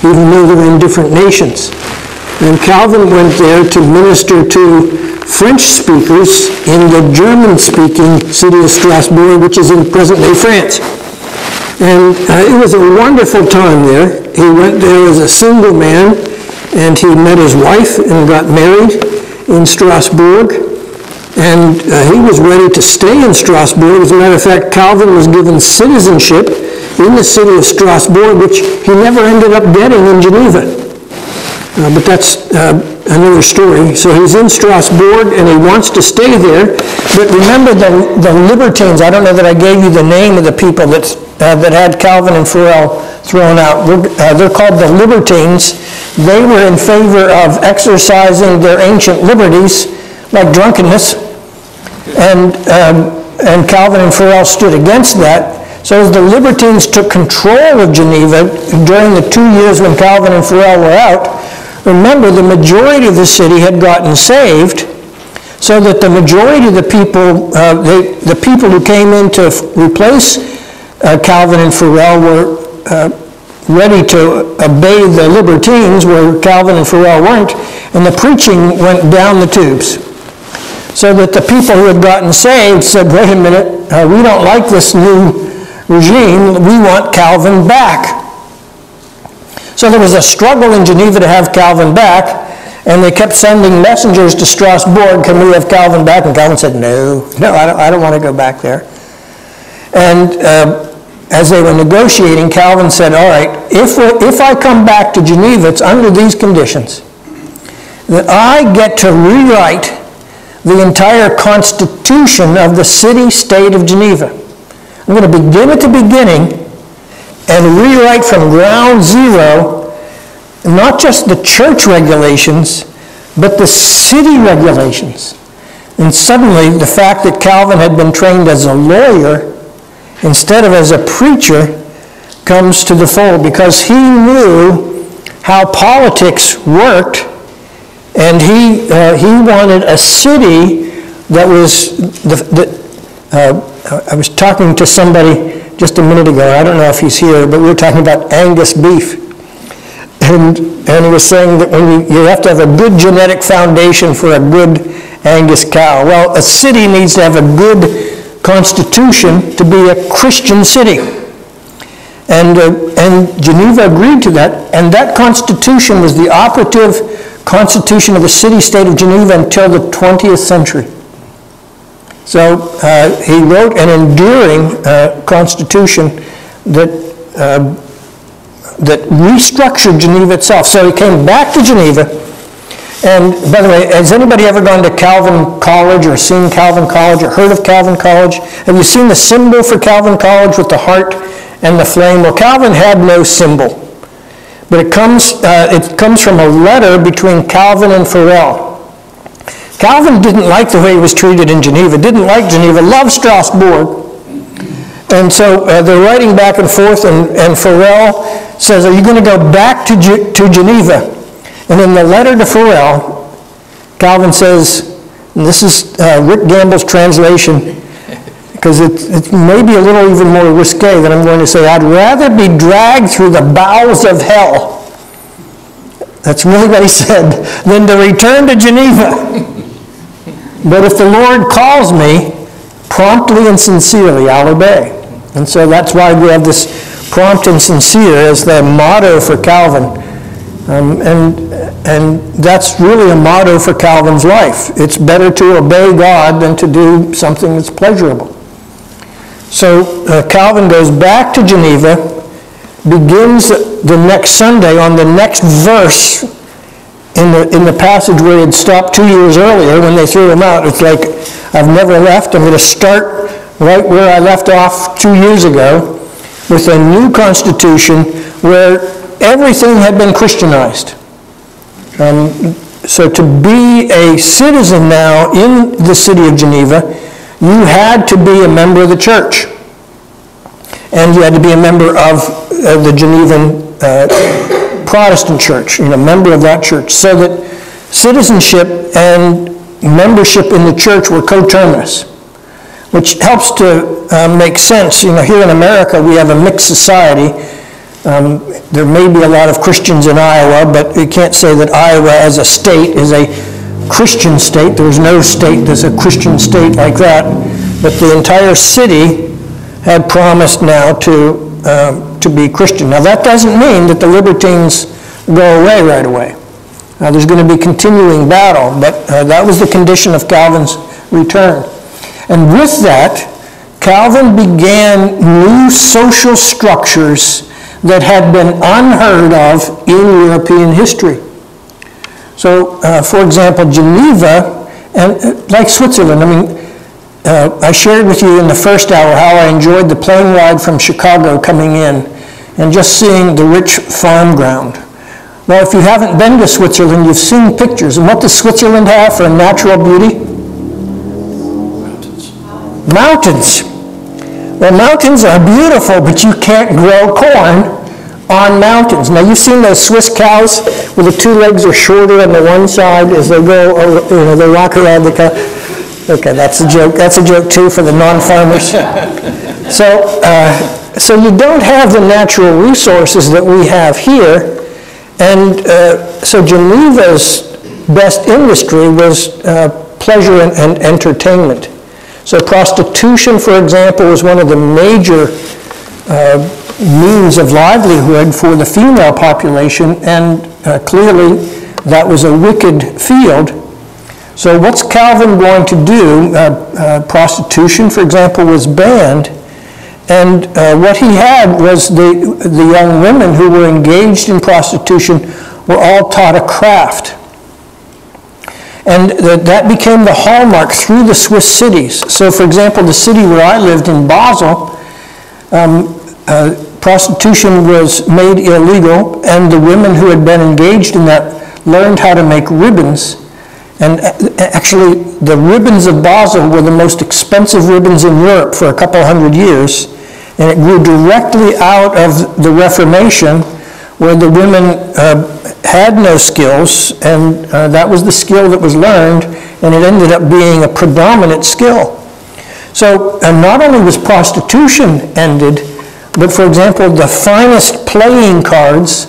even though they're in different nations. And Calvin went there to minister to French speakers in the German-speaking city of Strasbourg, which is in present-day France. And uh, it was a wonderful time there. He went there as a single man, and he met his wife and got married in Strasbourg. And uh, he was ready to stay in Strasbourg. As a matter of fact, Calvin was given citizenship in the city of Strasbourg, which he never ended up getting in Geneva. Uh, But that's uh, another story. So he's in Strasbourg, and he wants to stay there. But remember the the Libertines, I don't know that I gave you the name of the people that's, uh, that had Calvin and Farel thrown out. Uh, They're called the Libertines. They were in favor of exercising their ancient liberties, like drunkenness, and, um, and Calvin and Farel stood against that. So as the Libertines took control of Geneva during the two years when Calvin and Farel were out, remember, the majority of the city had gotten saved, so that the majority of the people, uh, they- the people who came in to replace uh, Calvin and Farel were uh, ready to obey the Libertines where Calvin and Farel weren't, and the preaching went down the tubes. So that the people who had gotten saved said, wait a minute, uh, we don't like this new regime, we want Calvin back. So there was a struggle in Geneva to have Calvin back, and they kept sending messengers to Strasbourg, can we have Calvin back? And Calvin said, no, no, I don't, I don't want to go back there. And uh, as they were negotiating, Calvin said, all right, if, if I come back to Geneva, it's under these conditions, that I get to rewrite the entire constitution of the city-state of Geneva. I'm going to begin at the beginning and rewrite from ground zero, not just the church regulations, but the city regulations. And suddenly, the fact that Calvin had been trained as a lawyer instead of as a preacher comes to the fold because he knew how politics worked and he, uh, he wanted a city that was, the, the, uh, I was talking to somebody just a minute ago, I don't know if he's here, but we were talking about Angus beef. And, and he was saying that when you, you have to have a good genetic foundation for a good Angus cow. Well, a city needs to have a good constitution to be a Christian city. And, uh, and Geneva agreed to that, and that constitution was the operative constitution of the city-state of Geneva until the 20th century. So uh, he wrote an enduring uh, constitution that, uh, that restructured Geneva itself. So he came back to Geneva, and by the way, has anybody ever gone to Calvin College or seen Calvin College or heard of Calvin College? Have you seen the symbol for Calvin College with the heart and the flame? Well, Calvin had no symbol. But it comes, uh, it comes from a letter between Calvin and Farel. Calvin didn't like the way he was treated in Geneva, didn't like Geneva, loved Strasbourg. And so uh, they're writing back and forth, and, and Farel says, Are you going to go back to, Ge- to Geneva? And in the letter to Farel, Calvin says, and this is uh, Rick Gamble's translation, because it, it may be a little even more risque than I'm going to say. I'd rather be dragged through the bowels of hell. That's really what he said, than to return to Geneva. *laughs* But if the Lord calls me, promptly and sincerely, I'll obey. And so that's why we have this prompt and sincere as the motto for Calvin. Um, and, and that's really a motto for Calvin's life. It's better to obey God than to do something that's pleasurable. So uh, Calvin goes back to Geneva, begins the next Sunday on the next verse in the, in the passage where he had stopped two years earlier when they threw him out. It's like, I've never left. I'm going to start right where I left off two years ago with a new constitution where everything had been Christianized. Um, so to be a citizen now in the city of Geneva, you had to be a member of the church. And you had to be a member of uh, the Genevan uh, Protestant church, you know, member of that church. So that citizenship and membership in the church were coterminous, which helps to uh, make sense. You know, here in America, we have a mixed society. Um, There may be a lot of Christians in Iowa, but you can't say that Iowa as a state is a Christian state. There's no state that's a Christian state like that. But the entire city had promised now to, um, to be Christian. Now, that doesn't mean that the libertines go away right away. Uh, There's going to be continuing battle, but uh, that was the condition of Calvin's return. And with that, Calvin began new social structures that had been unheard of in European history. So, uh, for example, Geneva, and uh, like Switzerland, I mean, uh, I shared with you in the first hour how I enjoyed the plane ride from Chicago coming in and just seeing the rich farm ground. Well, if you haven't been to Switzerland, you've seen pictures. And what does Switzerland have for natural beauty? Mountains. Mountains. Well, mountains are beautiful, but you can't grow corn on mountains. Now, you've seen those Swiss cows where the two legs are shorter on the one side as they go, you know, they walk around the cow. Okay, that's a joke. That's a joke too for the non-farmers. *laughs* So, uh, so you don't have the natural resources that we have here. And uh, so Geneva's best industry was uh, pleasure and, and entertainment. So prostitution, for example, was one of the major uh, means of livelihood for the female population, and uh, clearly that was a wicked field. So what's Calvin going to do? Uh, uh, prostitution, for example, was banned, and uh, what he had was the, the young women who were engaged in prostitution were all taught a craft. And that that became the hallmark through the Swiss cities. So, for example, the city where I lived in Basel, um, uh, prostitution was made illegal, and the women who had been engaged in that learned how to make ribbons. And uh, actually, the ribbons of Basel were the most expensive ribbons in Europe for a couple hundred years. And it grew directly out of the Reformation, where the women uh, had no skills, and uh, that was the skill that was learned, and it ended up being a predominant skill. So uh, not only was prostitution ended, but for example, the finest playing cards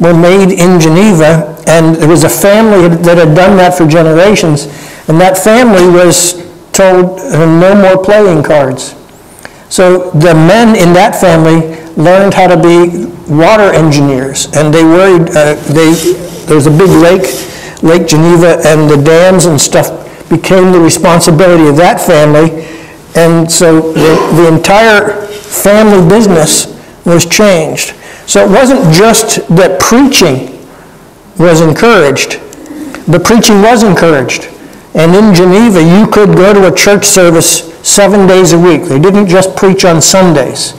were made in Geneva, and there was a family that had done that for generations, and that family was told uh, no more playing cards. So the men in that family learned how to be water engineers, and they worried, uh, they, there was a big lake, Lake Geneva, and the dams and stuff became the responsibility of that family, and so the, the entire family business was changed. So it wasn't just that preaching was encouraged, The preaching was encouraged. And in Geneva, you could go to a church service seven days a week. They didn't just preach on Sundays.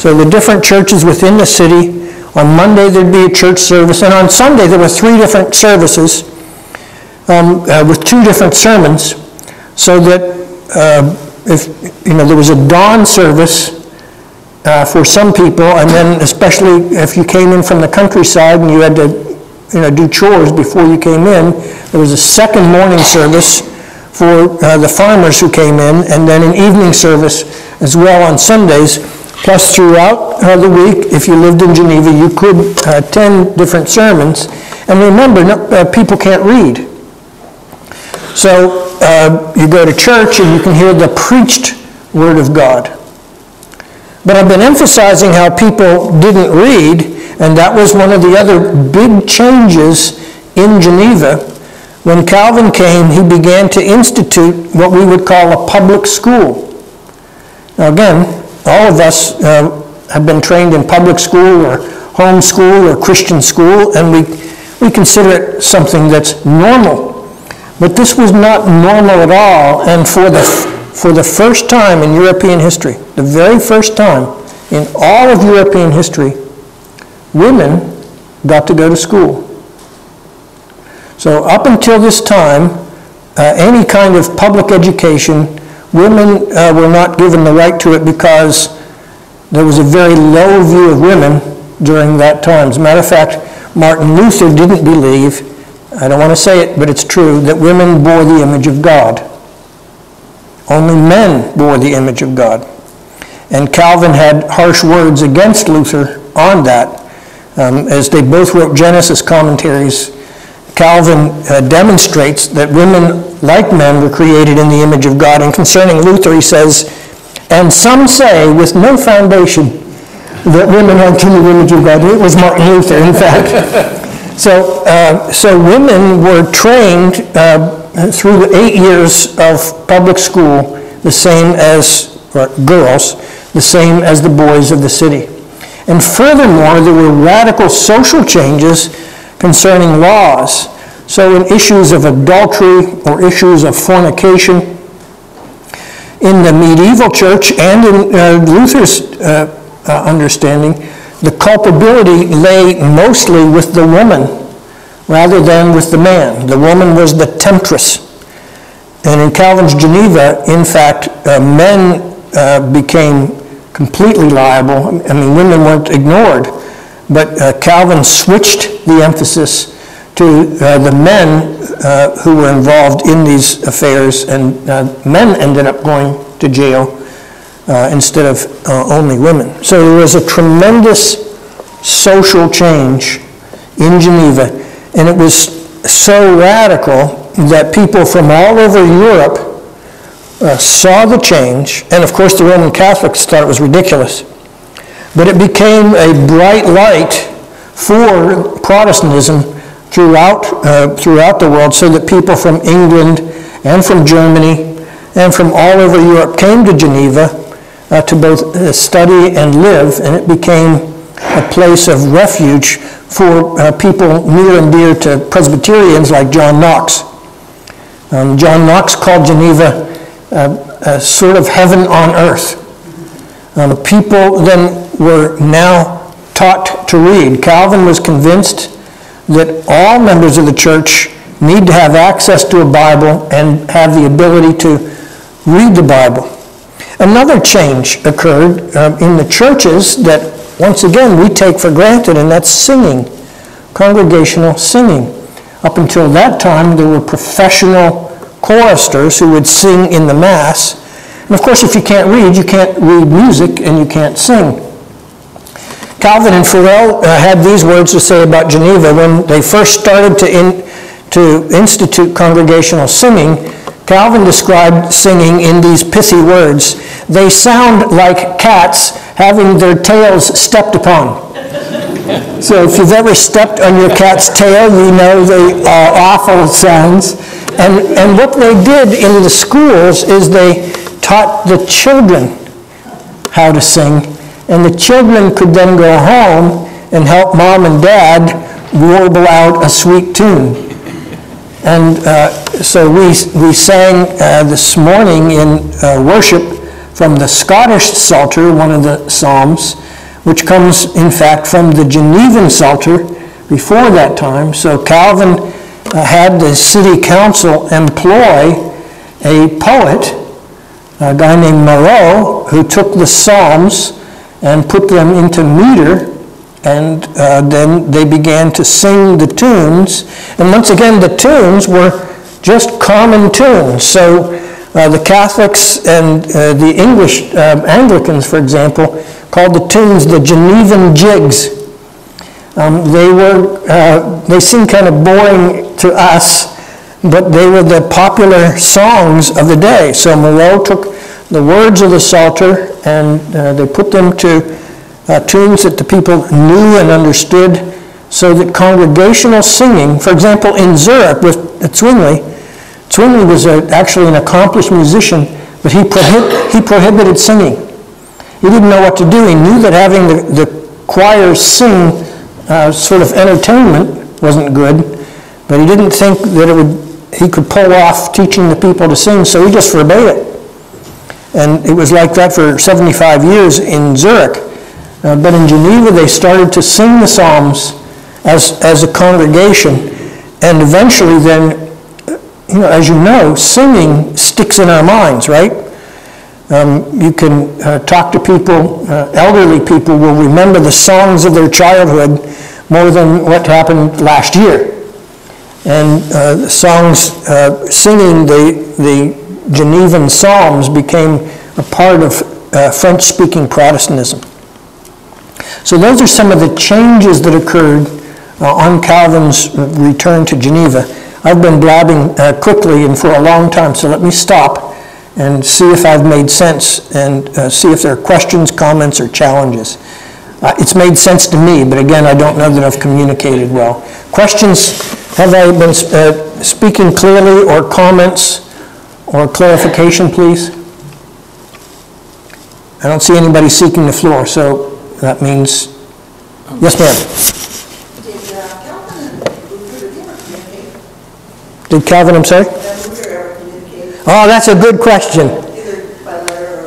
So the different churches within the city, on Monday there'd be a church service, and on Sunday there were three different services um, uh, with two different sermons, so that uh, if, you know, there was a dawn service uh, for some people, and then especially if you came in from the countryside and you had to, you know, do chores before you came in, there was a second morning service for uh, the farmers who came in, and then an evening service as well on Sundays. Plus, throughout uh, the week, if you lived in Geneva, you could uh, attend different sermons. And remember, no, uh, people can't read. So uh, you go to church and you can hear the preached Word of God. But I've been emphasizing how people didn't read, and that was one of the other big changes in Geneva. When Calvin came, he began to institute what we would call a public school. Now, again, all of us uh, have been trained in public school or home school or Christian school, and we, we consider it something that's normal. But this was not normal at all, and for the, for the first time in European history, the very first time in all of European history, women got to go to school. So up until this time, uh, any kind of public education, women uh, were not given the right to it because there was a very low view of women during that time. As a matter of fact, Martin Luther didn't believe I don't want to say it, but it's true, that women bore the image of God. Only men bore the image of God. And Calvin had harsh words against Luther on that. Um, as they both wrote Genesis commentaries, Calvin uh, demonstrates that women, like men, were created in the image of God. And concerning Luther, he says, And some say, with no foundation, that women aren't in the image of God. It was Martin Luther, in fact. *laughs* So, uh, so women were trained uh, through the eight years of public school, the same as girls, the same as the boys of the city. And furthermore, there were radical social changes concerning laws. So, in issues of adultery or issues of fornication, in the medieval church and in uh, Luther's uh, uh, understanding, the culpability lay mostly with the woman rather than with the man. The woman was the temptress. And in Calvin's Geneva, in fact, uh, men uh, became completely liable. I mean, women weren't ignored. But uh, Calvin switched the emphasis to uh, the men uh, who were involved in these affairs, and uh, men ended up going to jail instead of only women. So there was a tremendous social change in Geneva, and it was so radical that people from all over Europe uh, saw the change, and of course the Roman Catholics thought it was ridiculous. But it became a bright light for Protestantism throughout, uh, throughout the world so that people from England and from Germany and from all over Europe came to Geneva uh, to both uh, study and live, and it became a place of refuge for uh, people near and dear to Presbyterians like John Knox. Um, John Knox called Geneva uh, a sort of heaven on earth. Um, people then were now taught to read. Calvin was convinced that all members of the church need to have access to a Bible and have the ability to read the Bible. Another change occurred um, in the churches that, once again, we take for granted, and that's singing, congregational singing. Up until that time, there were professional choristers who would sing in the Mass. And of course, if you can't read, you can't read music and you can't sing. Calvin and Farel uh, had these words to say about Geneva when they first started to, in, to institute congregational singing. Calvin described singing in these pithy words They sound like cats having their tails stepped upon. so if you've ever stepped on your cat's tail, you know the uh, awful sounds. And, and what they did in the schools is they taught the children how to sing, and the children could then go home and help mom and dad warble out a sweet tune. And uh, so we, we sang uh, this morning in uh, worship from the Scottish Psalter, one of the Psalms, which comes, in fact, from the Genevan Psalter before that time. So Calvin uh, had the city council employ a poet, a guy named Marot, who took the Psalms and put them into meter and uh, then they began to sing the tunes. And once again, the tunes were just common tunes. So uh, the Catholics and uh, the English um, Anglicans, for example, called the tunes the Genevan jigs. Um, they were, uh, they seem kind of boring to us, but they were the popular songs of the day. So Marot took the words of the Psalter and uh, they put them to uh, tunes that the people knew and understood, so that congregational singing, for example, in Zurich with Zwingli, Zwingli was a, actually an accomplished musician, but he, prohib- he prohibited singing. He didn't know what to do. He knew that having the, the choirs sing uh, sort of entertainment wasn't good, but he didn't think that it would, he could pull off teaching the people to sing, so he just forbade it. And it was like that for 75 years in Zurich. Uh, but in Geneva, they started to sing the Psalms as, as a congregation. And eventually, then, you know, as you know, singing sticks in our minds, right? Um, you can uh, talk to people, uh, elderly people will remember the songs of their childhood more than what happened last year. And uh, songs, uh, singing the, the Genevan Psalms became a part of uh, French-speaking Protestantism. So those are some of the changes that occurred uh, on Calvin's return to Geneva. I've been blabbing uh, quickly and for a long time, so let me stop and see if I've made sense and uh, see if there are questions, comments, or challenges. Uh, It's made sense to me, but again, I don't know that I've communicated well. Questions, have I been uh, speaking clearly, or comments, or clarification, please? I don't see anybody seeking the floor, so that means, yes, ma'am.
Did Calvin
I'm sorry? Oh, that's a good question.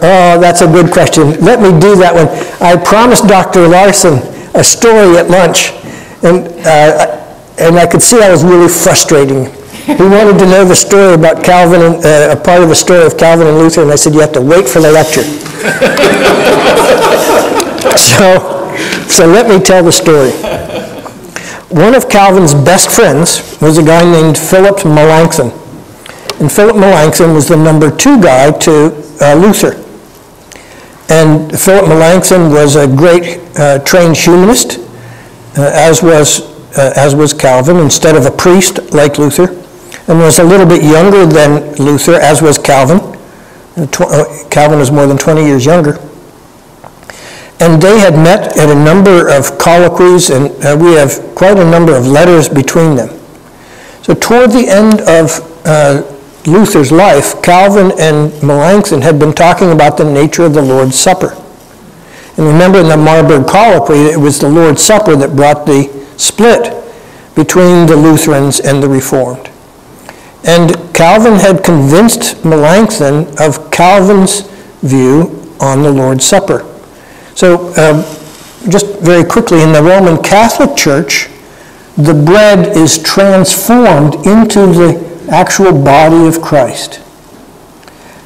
Oh, that's a good question. Let me do that one. I promised Dr. Larson a story at lunch, and, uh, and I could see I was really frustrating. He wanted to know the story about Calvin, and, uh, a part of the story of Calvin and Luther, and I said, you have to wait for the lecture. *laughs* So, so let me tell the story. One of Calvin's best friends was a guy named Philip Melanchthon. And Philip Melanchthon was the number two guy to uh, Luther. And Philip Melanchthon was a great uh, trained humanist, uh, as was, uh, as was Calvin, instead of a priest like Luther, and was a little bit younger than Luther, as was Calvin. Uh, Calvin was more than 20 years younger. And they had met at a number of colloquies, and uh, we have quite a number of letters between them. So toward the end of uh, Luther's life, Calvin and Melanchthon had been talking about the nature of the Lord's Supper. And remember in the Marburg Colloquy, it was the Lord's Supper that brought the split between the Lutherans and the Reformed. And Calvin had convinced Melanchthon of Calvin's view on the Lord's Supper. So, um, just very quickly, in the Roman Catholic Church, the bread is transformed into the actual body of Christ.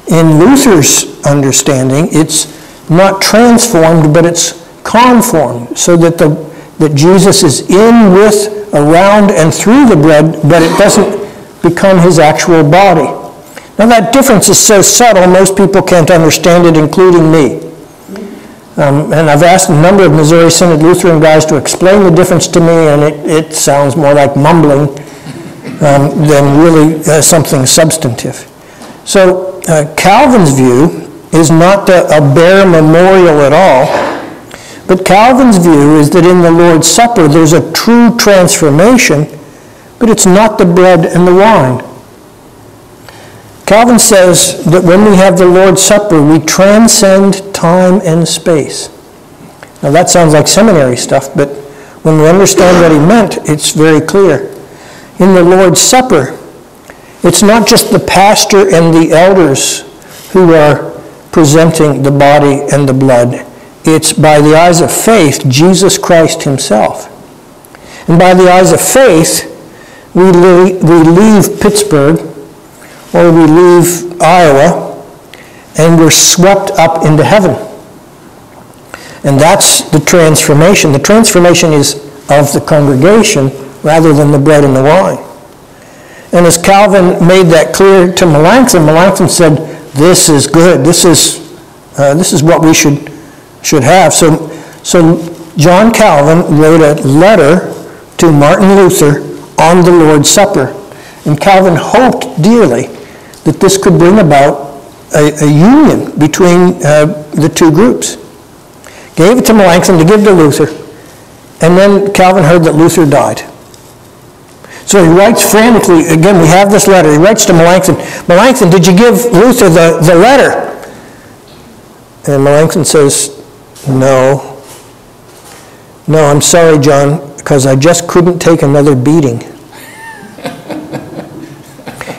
In Luther's understanding, it's not transformed, but it's conformed, so that the that Jesus is in, with, around, and through the bread, but it doesn't become his actual body. Now that difference is so subtle, most people can't understand it, including me. Um, and I've asked a number of Missouri Synod Lutheran guys to explain the difference to me, and it, it sounds more like mumbling um, than really uh, something substantive. So uh, Calvin's view is not a, a bare memorial at all, but Calvin's view is that in the Lord's Supper there's a true transformation, but it's not the bread and the wine. Calvin says that when we have the Lord's Supper, we transcend time and space. Now that sounds like seminary stuff, but when we understand what he meant, it's very clear. In the Lord's Supper, it's not just the pastor and the elders who are presenting the body and the blood. It's by the eyes of faith, Jesus Christ himself. And by the eyes of faith, we leave, we leave Pittsburgh or we leave Iowa and we're swept up into heaven. And that's the transformation. The transformation is of the congregation rather than the bread and the wine. And as Calvin made that clear to Melanchthon, Melanchthon said, this is good. This is, uh, this is what we should, should have. So, so John Calvin wrote a letter to Martin Luther on the Lord's Supper. And Calvin hoped dearly that this could bring about a, a union between uh, the two groups. Gave it to Melanchthon to give to Luther, and then Calvin heard that Luther died. So he writes frantically, again, we have this letter, he writes to Melanchthon, Melanchthon, did you give Luther the, the letter? And Melanchthon says, no. No, I'm sorry, John, because I just couldn't take another beating.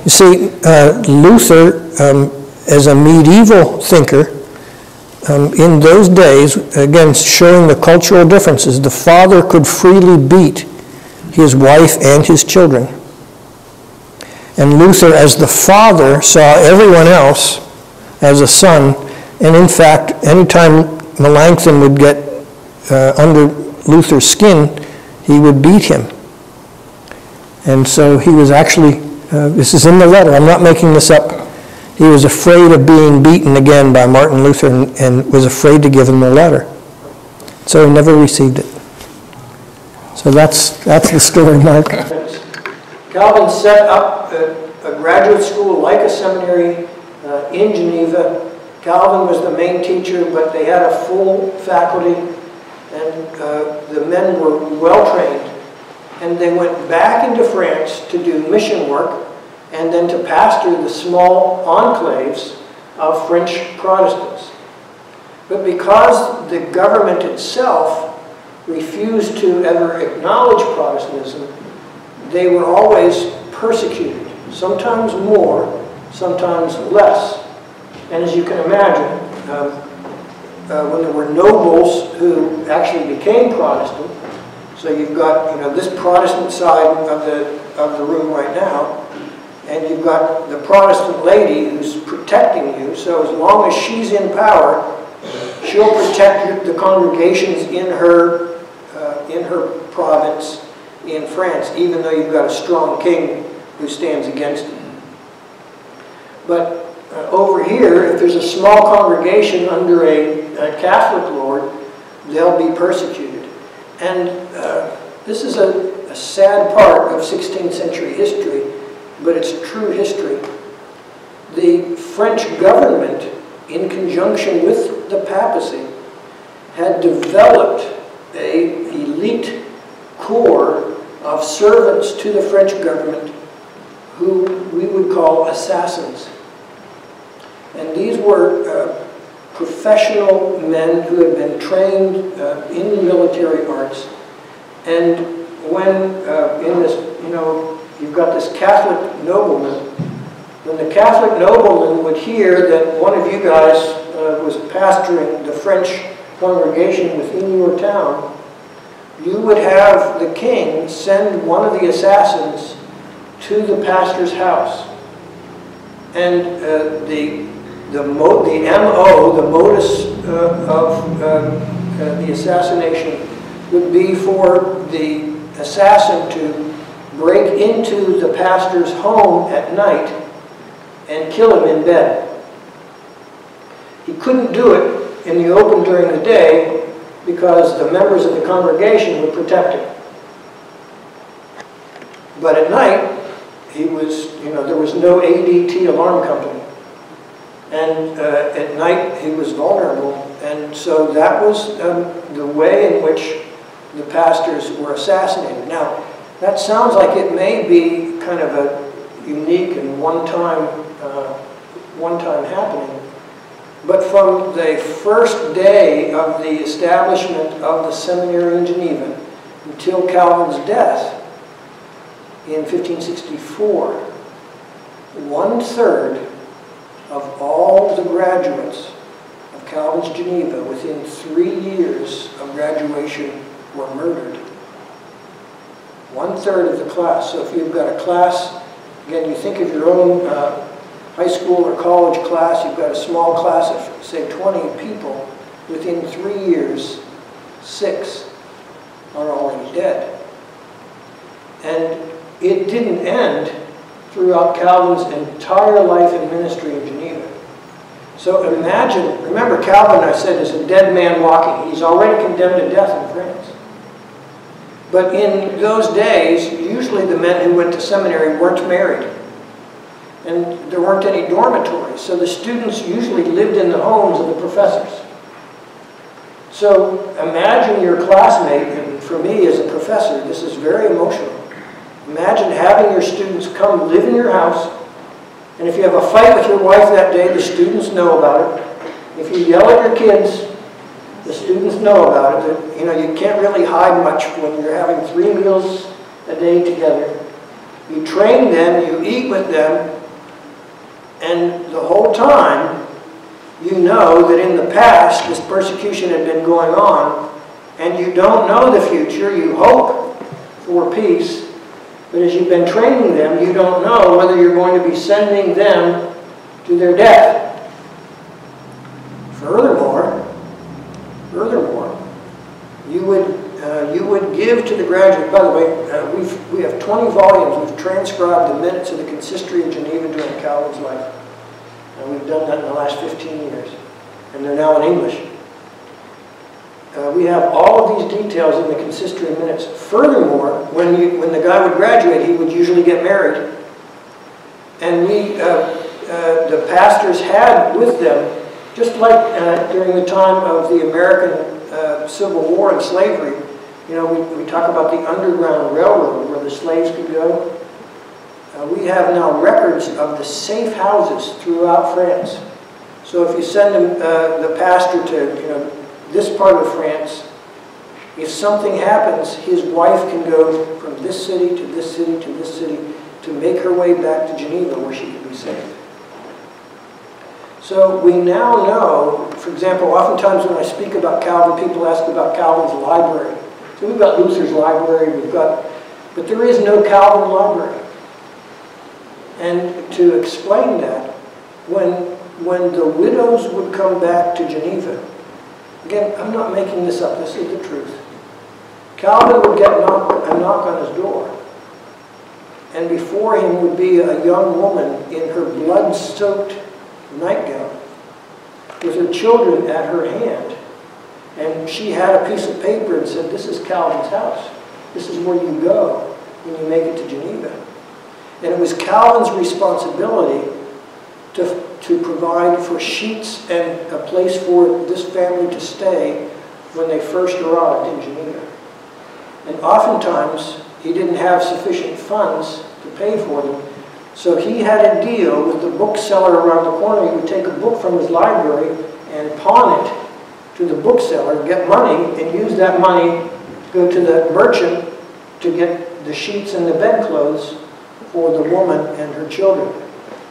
You see, uh, Luther, um, as a medieval thinker, um, in those days, again, showing the cultural differences, the father could freely beat his wife and his children. And Luther, as the father, saw everyone else as a son, and in fact, anytime Melanchthon would get uh, under Luther's skin, he would beat him. And so he was actually, uh, this is in the letter, I'm not making this up. He was afraid of being beaten again by Martin Luther and- and was afraid to give him the letter. So he never received it. So that's, that's the story, Mark. Calvin set up a, a graduate school like a seminary uh, in Geneva. Calvin was the main teacher, but they had a full faculty, and uh, the men were well-trained. And they went back into France to do mission work and then to pastor the small enclaves of French Protestants. But because the government itself refused to ever acknowledge Protestantism, they were always persecuted, sometimes more, sometimes less. And as you can imagine, um, uh, when there were nobles who actually became Protestant, so you've got, you know, this Protestant side of the, of the room right now, and you've got the Protestant lady who's protecting you, so as long as she's in power, she'll protect the congregations in her, uh, in her province in France, even though you've got a strong king who stands against it. But uh, over here, if there's a small congregation under a, a Catholic lord, they'll be persecuted. And uh, this is a, a sad part of 16th century history, but it's true history. The French government, in conjunction with the papacy, had developed a elite corps of servants to the French government who we would call assassins. And these were uh, professional men who had been trained uh, in military arts. And when uh, in this, you know, you've got this Catholic nobleman, when the Catholic nobleman would hear that one of you guys uh, was pastoring the French congregation within your town, you would have the king send one of the assassins to the pastor's house. And uh, the, the, mo the MO, the modus uh, of uh, uh, the assassination, would be for the assassin to break into the pastor's home at night and kill him in bed. He couldn't do it in the open during the day because the members of the congregation would protect him. But at night, he was, you know, there was no ADT alarm company. And uh, at night, he was vulnerable. And so that was um, the way in which the pastors were assassinated. Now, that sounds like it may be kind of a unique and one-time uh, one-time happening. But from the first day of the establishment of the seminary in Geneva until Calvin's death in 1564, one-third of all the graduates of Calvin's Geneva within three years of graduation were murdered. One-third of the class. So if you've got a class, again, you think of your own uh, high school or college class, you've got a small class of, say, 20 people. Within three years, six are already dead. And it didn't end throughout Calvin's entire life and ministry in Geneva. So imagine, remember Calvin, I said, is a dead man walking. He's already condemned to death in France. But in those days, usually the men who went to seminary weren't married. And there weren't any dormitories, so the students usually lived in the homes of the professors. So imagine your classmate, and for me as a professor, this is very emotional. Imagine having your students come live in your house, and if you have a fight with your wife that day, the students know about it. If you yell at your kids, the students know about it. You know, you can't really hide much when you're having three meals a day together. You train them, you eat with them, and the whole time, you know that in the past this persecution had been going on, and you don't know the future. You hope for peace, but as you've been training them, you don't know whether you're going to be sending them to their death. Furthermore, furthermore, you would uh, you would give to the graduate, by the way, uh, we've, we have 20 volumes, we've transcribed the minutes of the consistory in Geneva during Calvin's life. And we've done that in the last 15 years, and they're now in English. Uh, we have all of these details in the consistory minutes. Furthermore, when, you, when the guy would graduate, he would usually get married. And we, uh, uh, the pastors had with them, just like uh, during the time of the American uh, Civil War and slavery, you know, we, we talk about the Underground Railroad where the slaves could go. Uh, we have now records of the safe houses throughout France. So if you send them, the pastor to, you know, this part of France, if something happens, his wife can go from this city to this city to this city to make her way back to Geneva where she can be safe. So we now know, for example, oftentimes when I speak about Calvin, people ask about Calvin's library. So we've got Luther's library, we've got, but there is no Calvin library. And to explain that, when, when the widows would come back to Geneva, again, I'm not making this up, this is the truth. Calvin would get knock, a knock on his door, and before him would be a young woman in her blood-soaked nightgown with her children at her hand. And she had a piece of paper and said, this is Calvin's house. This is where you go when you make it to Geneva. And it was Calvin's responsibility to, to provide for sheets and a place for this family to stay when they first arrived in Geneva. And oftentimes, he didn't have sufficient funds to pay for them, so he had a deal with the bookseller around the corner. He would take a book from his library and pawn it to the bookseller, get money, and use that money, to go to the merchant to get the sheets and the bedclothes for the woman and her children.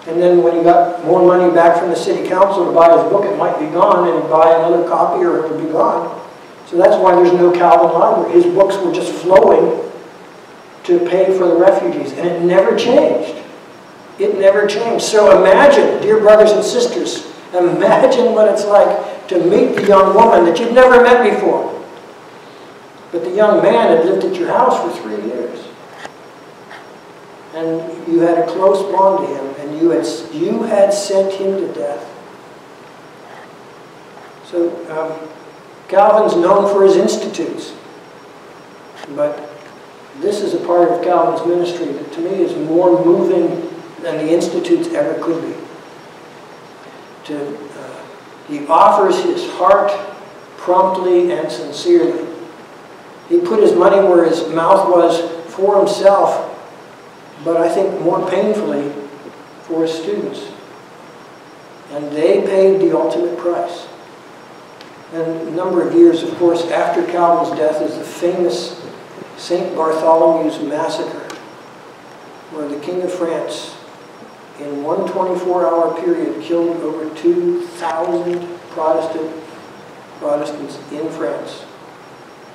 And then when he got more money back from the city council to buy his book, it might be gone, and he'd buy another copy or it would be gone. So that's why there's no Calvin library. His books were just flowing to pay for the refugees, and it never changed. It never changed. So imagine, dear brothers and sisters, imagine what it's like to meet the young woman that you've never met before. But the young man had lived at your house for three years. And you had a close bond to him, and you had, you had sent him to death. So um, Calvin's known for his institutes. But this is a part of Calvin's ministry that to me is more moving than the institutes ever could be. To, uh, he offers his heart promptly and sincerely. He put his money where his mouth was for himself, but I think more painfully for his students. And they paid the ultimate price. And a number of years, of course, after Calvin's death is the famous St. Bartholomew's Massacre, where the King of France in one 24-hour period, killed over 2,000 Protestant Protestants in France.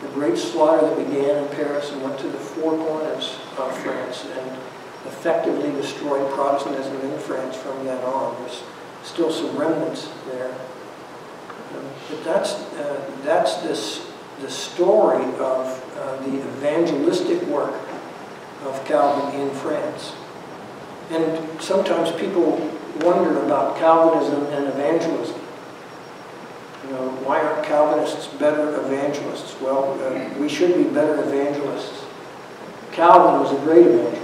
The great slaughter that began in Paris and went to the four corners of France and effectively destroyed Protestantism in France from then on. There's still some remnants there. But that's, uh, that's this, the story of uh, the evangelistic work of Calvin in France. And sometimes people wonder about Calvinism and evangelism. You know, why aren't Calvinists better evangelists? Well, uh, we should be better evangelists. Calvin was a great evangelist.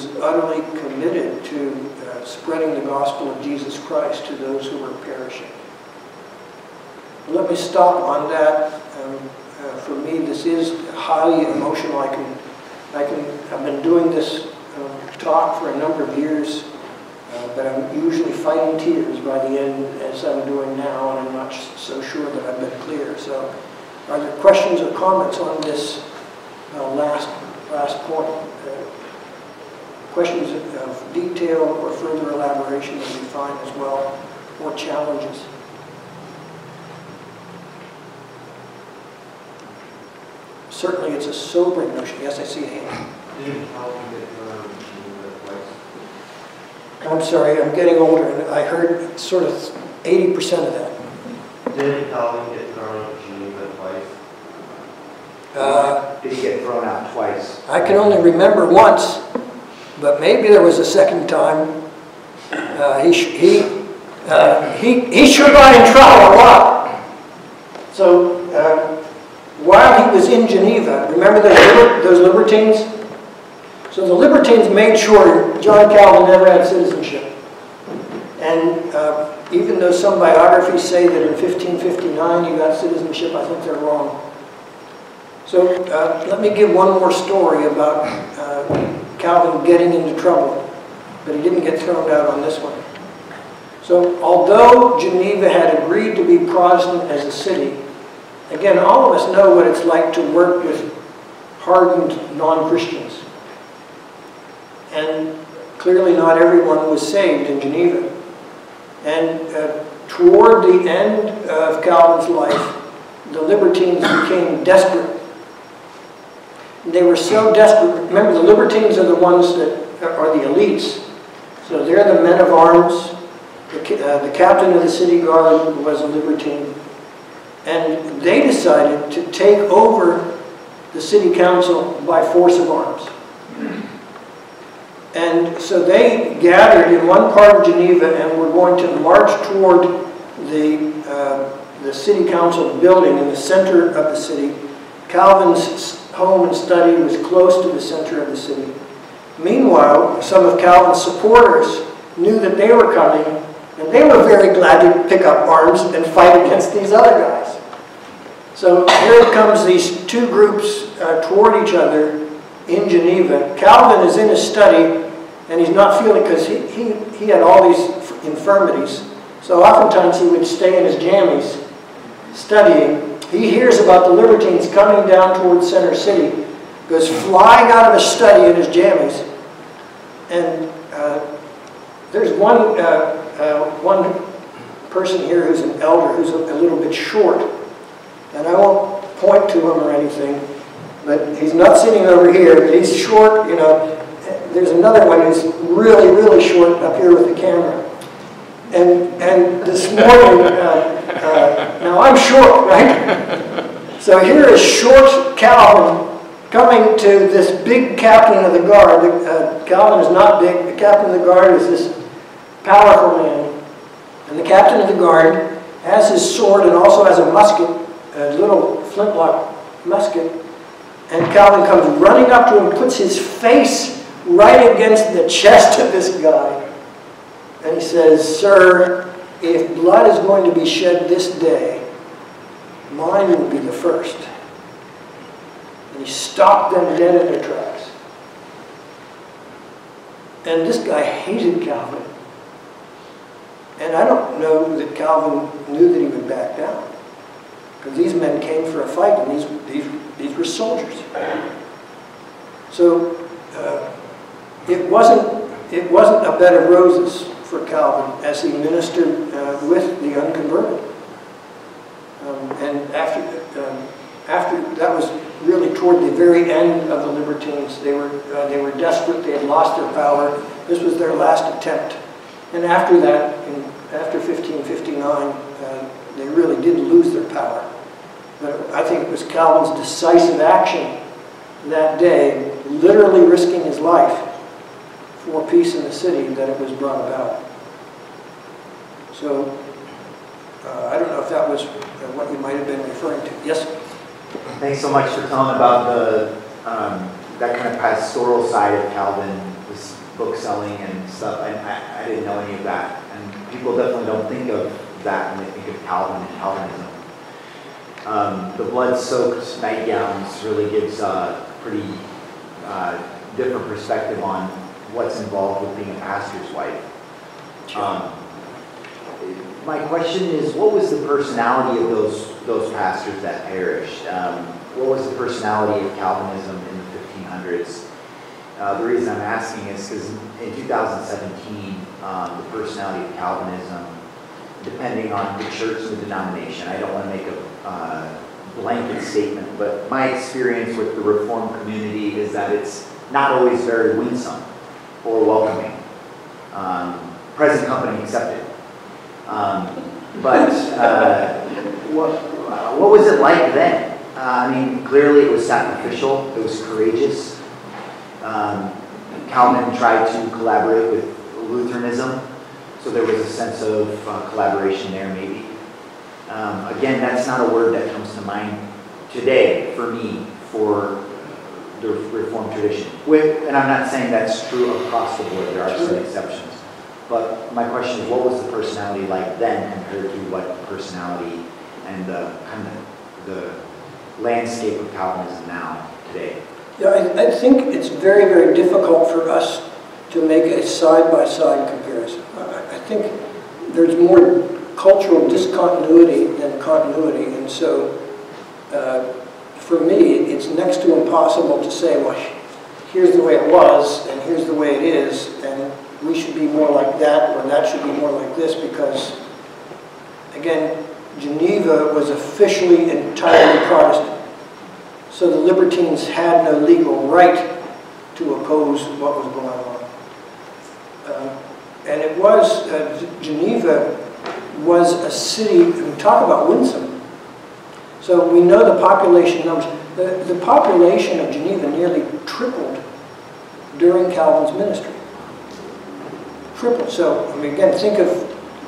Um, was utterly committed to uh, spreading the gospel of Jesus Christ to those who were perishing. Let me stop on that. Um, uh, for me, this is highly emotional. I can, I can, I've been doing this talk for a number of years, uh, but I'm usually fighting tears by the end, as I'm doing now, and I'm not so sure that I've been clear. So, are there questions or comments on this uh, last last point? Questions of detail or further elaboration would be fine as well, or challenges. Certainly, it's a sobering notion. Yes, I see a hand. Did Calvin get thrown twice? I'm sorry, I'm getting older, and I heard sort of 80% of that.
Did Calvin get thrown in Geneva twice?
Uh,
Did he get thrown out twice?
I can only remember once, but maybe there was a second time. Uh, He, he, uh, he he sure got in trouble a lot. So uh, while he was in Geneva, remember those liber- those libertines? So the libertines made sure John Calvin never had citizenship. And uh, even though some biographies say that in 1559 he got citizenship, I think they're wrong. So uh, let me give one more story about uh, Calvin getting into trouble, but he didn't get thrown out on this one. So although Geneva had agreed to be Protestant as a city, again, all of us know what it's like to work with hardened non-Christians. And clearly not everyone was saved in Geneva. And uh, toward the end of Calvin's life, the libertines became desperate they were so desperate. Remember, the libertines are the ones that are the elites. So they're the men of arms. The, uh, the captain of the city guard was a libertine. And they decided to take over the city council by force of arms. And so they gathered in one part of Geneva and were going to march toward the, uh, the city council building in the center of the city. Calvin's home and study was close to the center of the city. Meanwhile, some of Calvin's supporters knew that they were coming, and they were very glad to pick up arms and fight against these other guys. So here comes these two groups uh, toward each other in Geneva. Calvin is in his study, and he's not feeling, because he, he, he had all these infirmities. So oftentimes he would stay in his jammies studying. He hears about the libertines coming down towards Center City, goes flying out of his study in his jammies. And uh, there's one, uh, uh, one person here who's an elder who's a, a little bit short. And I won't point to him or anything, but he's not sitting over here, but he's short, you know. There's another one who's really, really short up here with the camera. And, and this morning, uh, uh, now I'm short, right? So here is short Calvin coming to this big captain of the guard. Uh, Calvin is not big, the captain of the guard is this powerful man. And the captain of the guard has his sword and also has a musket, a little flintlock musket. And Calvin comes running up to him, puts his face right against the chest of this guy. And he says, Sir, if blood is going to be shed this day, mine will be the first. And he stopped them dead in their tracks. And this guy hated Calvin. And I don't know that Calvin knew that he would back down. Because these men came for a fight, and these, these, these were soldiers. So uh, it wasn't it wasn't a bed of roses for Calvin as he ministered uh, with the unconverted. Um, and after um, after that was really toward the very end of the Libertines. They were uh, they were desperate. They had lost their power. This was their last attempt. And after that, in, after 1559, uh, they really did lose their power. But I think it was Calvin's decisive action that day, literally risking his life for peace in the city, that it was brought about. So, uh, I don't know if that was uh, what you might have been referring to. Yes?
Thanks so much for telling about the, um, that kind of pastoral side of Calvin, this book selling and stuff. I, I, I didn't know any of that. And people definitely don't think of that when they think of Calvin and Calvinism. Um, the blood-soaked nightgowns really gives a pretty uh, different perspective on what's involved with being a pastor's wife. Um, my question is, what was the personality of those those pastors that perished? Um, what was the personality of Calvinism in the 1500s? Uh, the reason I'm asking is because in 2017, um, the personality of Calvinism, depending on the church and the denomination, I don't want to make a uh, blanket statement, but my experience with the Reformed community is that it's not always very winsome or welcoming. Um, present company accepted. Um, but uh, what, what was it like then? Uh, I mean, clearly it was sacrificial, it was courageous. Um, Calvin tried to collaborate with Lutheranism, so there was a sense of uh, collaboration there maybe. Um, Again, that's not a word that comes to mind today for me for the Reformed tradition. With, and I'm not saying that's true across the board, there are some exceptions. But my question is, what was the personality like then compared to what personality and the kind of the landscape of Calvinism now today?
Yeah, I, I think it's very, very difficult for us to make a side-by-side comparison. I, I think there's more cultural discontinuity than continuity, and so uh, for me, it's next to impossible to say, well, here's the way it was, and here's the way it is, and we should be more like that, or that should be more like this, because, again, Geneva was officially entirely Protestant. So the libertines had no legal right to oppose what was going on. Um, and it was, uh, Geneva was a city, we talk about winsome. So we know the population numbers. The, the population of Geneva nearly tripled during Calvin's ministry. Tripled. So, I mean, again, think of,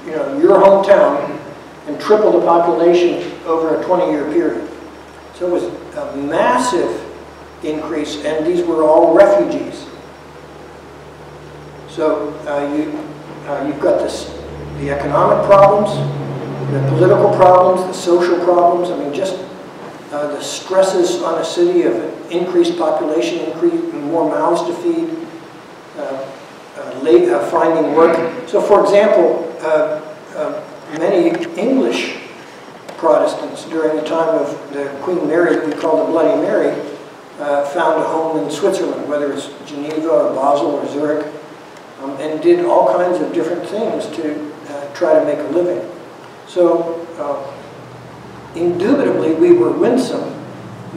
you know, your hometown and triple the population over a 20-year period. So it was a massive increase, and these were all refugees. So uh, you, uh, you've got this, the economic problems, the political problems, the social problems. I mean, just uh, the stresses on a city of increased population, increase, more mouths to feed, uh, uh, late, uh, finding work. So, for example, many English Protestants during the time of the Queen Mary, we call the Bloody Mary, uh, found a home in Switzerland, whether it's Geneva or Basel or Zurich, um, and did all kinds of different things to uh, try to make a living. So, uh, indubitably, we were winsome,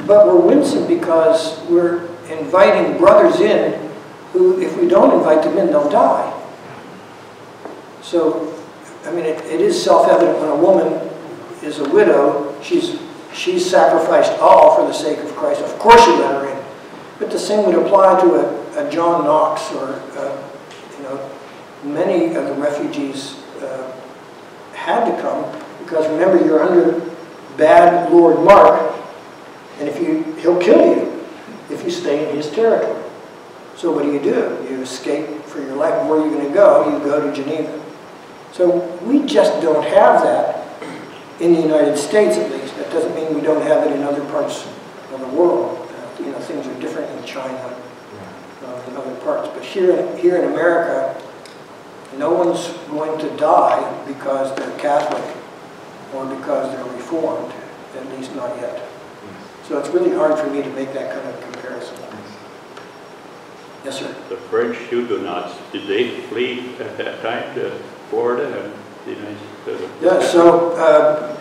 but we're winsome because we're inviting brothers in who, if we don't invite them in, they'll die. So, I mean, it, it is self-evident when a woman is a widow, she's, she's sacrificed all for the sake of Christ. Of course you let her in. But the same would apply to a, a John Knox or, uh, you know, many of the refugees uh, had to come because remember you're under bad Lord Mark and if you, he'll kill you if you stay in his territory. So what do you do? You escape for your life. Where are you going to go? You go to Geneva. So we just don't have that in the United States at least. That doesn't mean we don't have it in other parts of the world. Uh, you know, things are different in China uh, and other parts. But here, here in America, no one's going to die because they're Catholic or because they're Reformed, at least not yet. So it's really hard for me to make that kind of comparison. Yes, sir.
The French Huguenots, did they flee at that time to Florida and the United States?
Yeah, so, uh,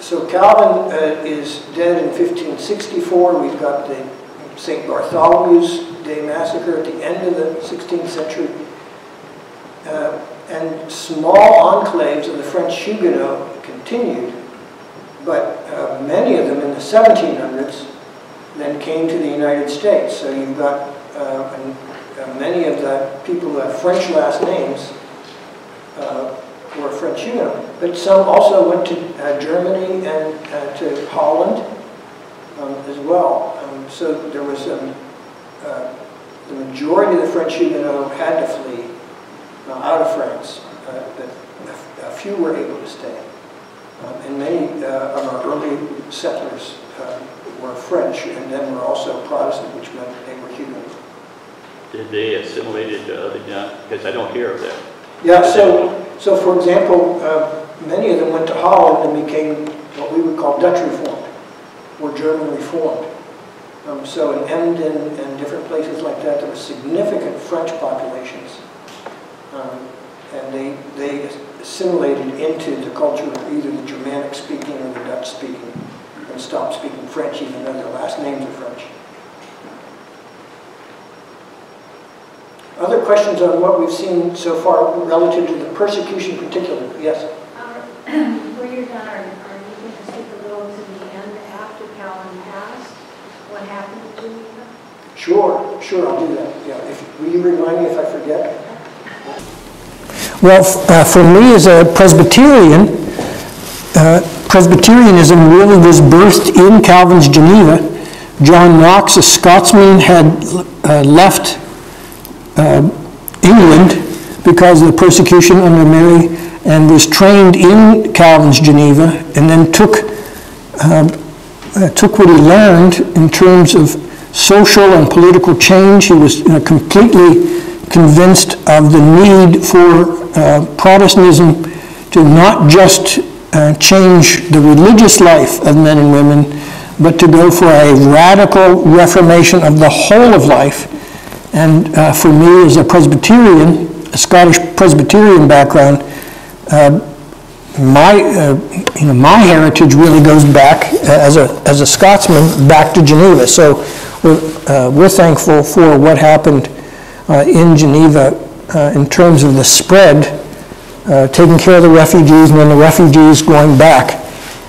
so Calvin uh, is dead in 1564. We've got the St. Bartholomew's Day Massacre at the end of the 16th century. And small enclaves of the French Huguenot continued, but uh, many of them in the 1700s then came to the United States. So you've got uh, uh, many of the people who have French last names uh, were French Huguenot. But some also went to uh, Germany and uh, to Holland um, as well. Um, so there was um, the majority of the French Huguenot had to flee out of France, but a, a, few were able to stay. Um, and many of our early settlers were French and then were also Protestant, which meant they were Huguenot.
Did they assimilate into other, because I don't hear of that.
Yeah, so, so for example, uh, many of them went to Holland and became what we would call Dutch Reformed, or German Reformed. Um, so in Emden and different places like that, there were significant French populations. Um, and they, they assimilated into the culture of either the Germanic speaking or the Dutch speaking and stopped speaking French even though their last names are French. Other questions on what we've seen so far relative to the persecution particularly? Yes?
Um, *clears throat* Before you're done, are are you going to skip a little to the end after Calvin passed? what happened to Geneva?
Sure, sure, I'll do that. Yeah, if, will you remind me if I forget?
Well, uh, for me as a Presbyterian, uh, Presbyterianism really was birthed in Calvin's Geneva. John Knox, a Scotsman, had uh, left uh, England because of the persecution under Mary and was trained in Calvin's Geneva and then took, um, uh, took what he learned in terms of social and political change. He was completely convinced of the need for uh, Protestantism to not just uh, change the religious life of men and women, but to go for a radical reformation of the whole of life. And uh, for me, as a Presbyterian, a Scottish Presbyterian background, uh, my, uh, you know, my heritage really goes back, uh, as a, as a Scotsman, back to Geneva. So we're, we're thankful for what happened in Geneva uh, in terms of the spread, uh, taking care of the refugees, and then the refugees going back.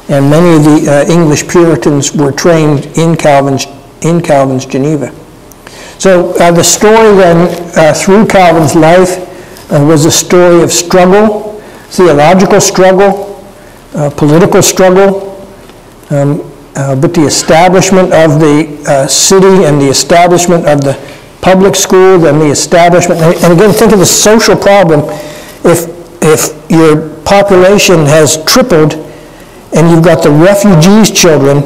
And many of the uh, English Puritans were trained in Calvin's, in Calvin's Geneva. So uh, the story then, uh, through Calvin's life, uh, was a story of struggle, theological struggle, uh, political struggle, um, uh, but the establishment of the uh, city and the establishment of the public school, then the establishment, and and again, think of the social problem. If, if your population has tripled and you've got the refugees' children,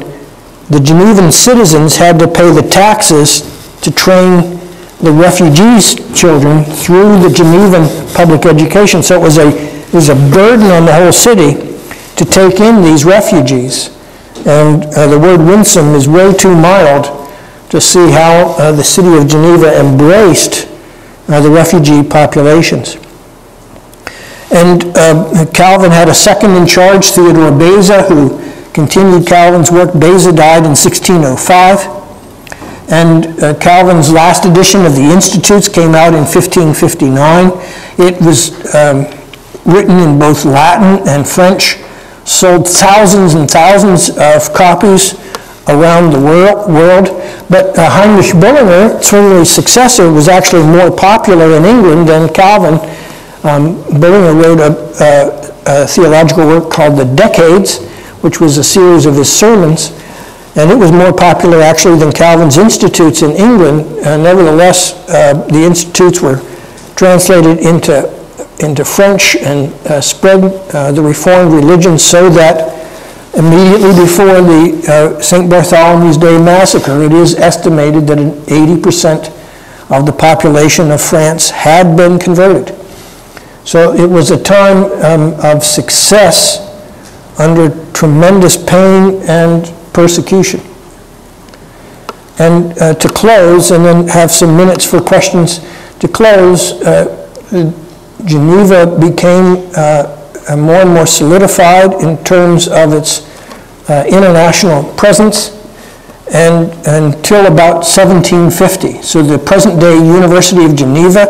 the Genevan citizens had to pay the taxes to train the refugees' children through the Genevan public education. So it was a, it was a burden on the whole city to take in these refugees. And uh, the word winsome is way too mild to see how uh, the city of Geneva embraced uh, the refugee populations. And uh, Calvin had a second in charge, Theodore Beza, who continued Calvin's work. Beza died in 1605. And uh, Calvin's last edition of the Institutes came out in 1559. It was um, written in both Latin and French, sold thousands and thousands of copies around the wor- world. But uh, Heinrich Bullinger, Zwingli's successor, was actually more popular in England than Calvin. Um, Bullinger wrote a, a, a theological work called The Decades, which was a series of his sermons. And it was more popular actually than Calvin's Institutes in England. Uh, nevertheless, uh, the Institutes were translated into, into French and uh, spread uh, the Reformed religion so that immediately before the uh, St. Bartholomew's Day massacre, it is estimated that 80% of the population of France had been converted. So it was a time um, of success under tremendous pain and persecution. And uh, to close, and then have some minutes for questions, to close, uh, Geneva became uh, more and more solidified in terms of its uh, international presence and until about 1750. So the present-day University of Geneva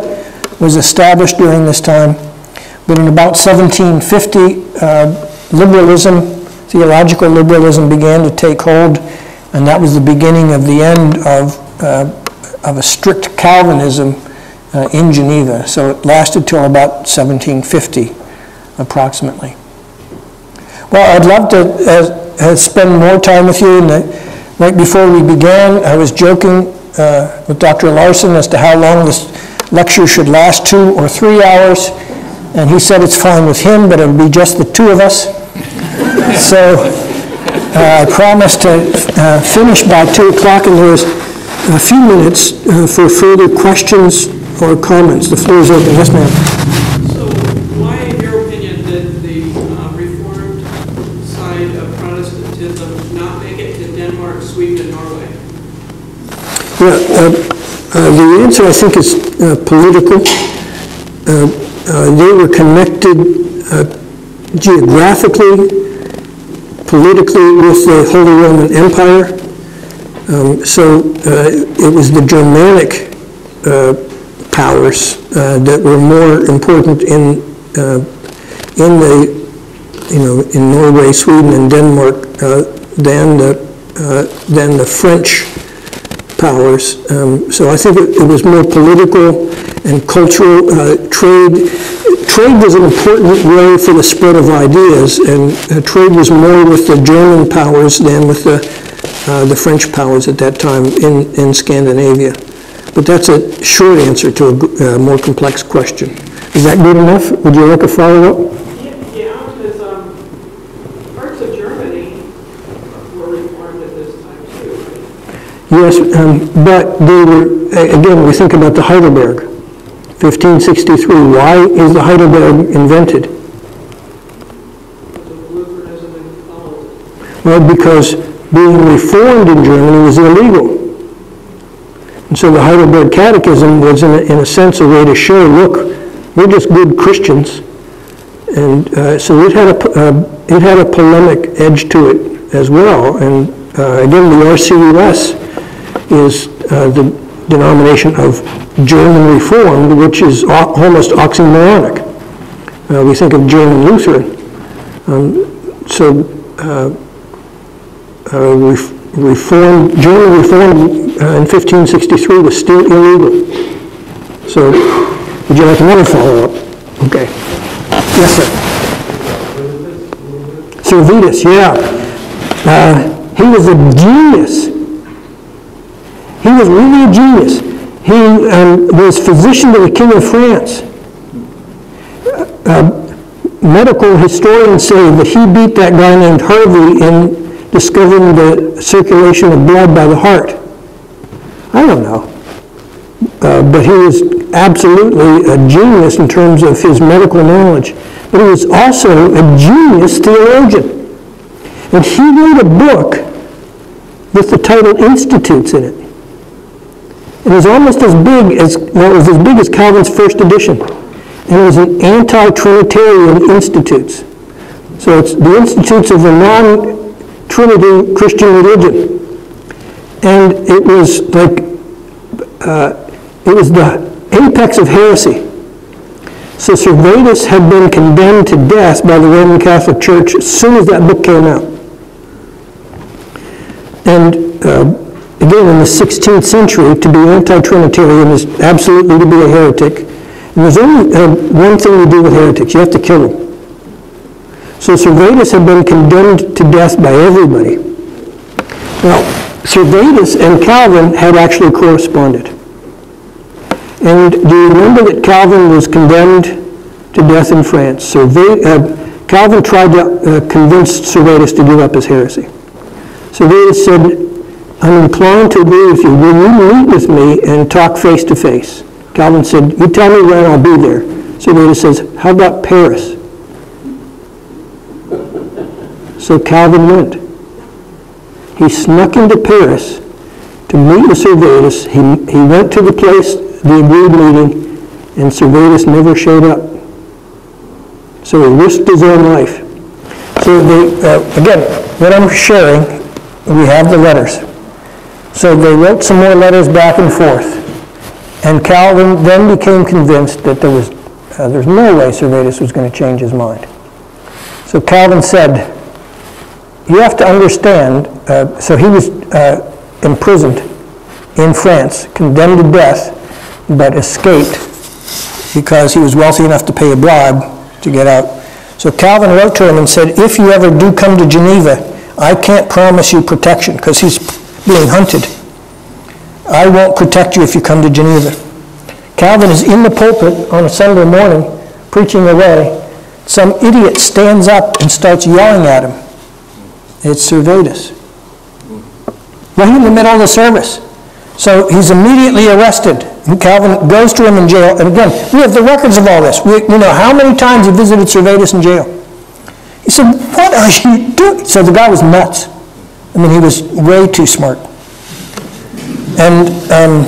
was established during this time. But in about 1750, uh, liberalism, theological liberalism began to take hold, and that was the beginning of the end of, uh, of a strict Calvinism uh, in Geneva. So it lasted till about 1750, approximately. Well, I'd love to uh, uh, spend more time with you. And the, right before we began, I was joking uh, with Dr. Larson as to how long this lecture should last, two or three hours. And he said it's fine with him, but it'll be just the two of us. *laughs* So uh, I promised to uh, finish by 2 o'clock, and there's a few minutes uh, for further questions or comments. The floor is open. Yes, ma'am.
So why, in your opinion, did the uh, Reformed side of Protestantism not make it to Denmark, Sweden, and Norway?
Yeah, uh, uh, the answer, I think, is uh, political. Uh, uh, They were connected uh, geographically, politically with the Holy Roman Empire. Um, So uh, it was the Germanic uh, powers uh, that were more important in, uh, in the, you know, in Norway, Sweden, and Denmark uh, than the, uh, than the French powers. Um, So I think it it was more political and cultural. uh, Trade, trade was an important way for the spread of ideas, and uh, trade was more with the German powers than with the, uh, the French powers at that time in, in Scandinavia. But that's a short answer to a uh, more complex question. Is that good enough? Would you like a follow-up?
Yeah, Yeah, because um, parts of Germany were reformed at this time too, right?
Yes, um, but they were, again, we think about the Heidelberg, 1563. Why is the Heidelberg invented? Well, because being reformed in Germany was illegal. And so the Heidelberg Catechism was, in a, in a sense, a way to show, look, we're just good Christians. And uh, so it had a, uh, it had a polemic edge to it as well. And uh, again, the RCUS is uh, the denomination of German Reformed, which is almost oxymoronic. Uh, We think of German Lutheran. Um, So uh, ref- reform, German reform uh, in 1563 was still illegal. So, would you like another follow-up? Okay. Yes, sir. Servetus, yeah. Uh, He was a genius. He was really a genius. He um, was physician to the King of France medical historians say that he beat that guy named Harvey in discovering the circulation of blood by the heart. I don't know. Uh, but he was absolutely a genius in terms of his medical knowledge. But he was also a genius theologian. And he wrote a book with the title Institutes in it. It was almost as big as, well, it was as big as Calvin's first edition. And it was an anti-Trinitarian institutes. So it's the institutes of a non-Trinity Christian religion. And it was like, uh, it was the apex of heresy. So Servetus had been condemned to death by the Roman Catholic Church as soon as that book came out. And uh, again, in the 16th century, to be anti-Trinitarian is absolutely to be a heretic. And there's only uh, one thing you do with heretics, you have to kill them. So Servetus had been condemned to death by everybody. Now, Servetus and Calvin had actually corresponded. And do you remember that Calvin was condemned to death in France? Serve- uh, Calvin tried to uh, convince Servetus to give up his heresy. Servetus said, I'm inclined to agree with you. Will you meet with me and talk face to face? Calvin said, you tell me when, I'll be there. Servetus says, how about Paris? So Calvin went. He snuck into Paris to meet with Servetus. He, he went to the place, the agreed meeting, and Servetus never showed up. So he risked his own life. So they, uh, again, what I'm sharing, we have the letters. So they wrote some more letters back and forth. And Calvin then became convinced that there was, uh, there's no way Servetus was going to change his mind. So Calvin said, you have to understand, uh, so he was uh, imprisoned in France, condemned to death, but escaped because he was wealthy enough to pay a bribe to get out. So Calvin wrote to him and said, if you ever do come to Geneva, I can't promise you protection because he's being hunted. I won't protect you if you come to Geneva. Calvin is in the pulpit on a Sunday morning preaching away. Some idiot stands up and starts yelling at him. It's Servetus. Right in the middle of the service. So he's immediately arrested. And Calvin goes to him in jail. And again, we have the records of all this. We, we know how many times he visited Servetus in jail. He said, what are you doing? So the guy was nuts. I mean, he was way too smart. And um,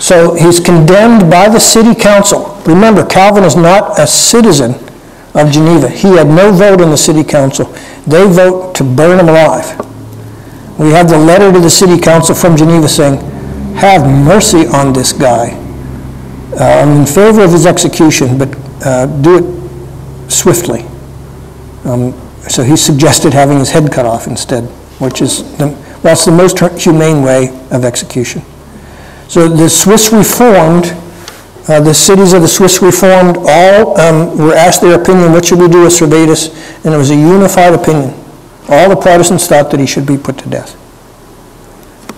so he's condemned by the city council. Remember, Calvin is not a citizen of Geneva. He had no vote in the city council. They vote to burn him alive. We have the letter to the city council from Geneva saying, have mercy on this guy. Uh, I'm in favor of his execution, but uh, do it swiftly. Um, So he suggested having his head cut off instead, which is the Well, the most humane way of execution. So the Swiss Reformed, uh, the cities of the Swiss Reformed, all um, were asked their opinion, what should we do with Servetus? And it was a unified opinion. All the Protestants thought that he should be put to death.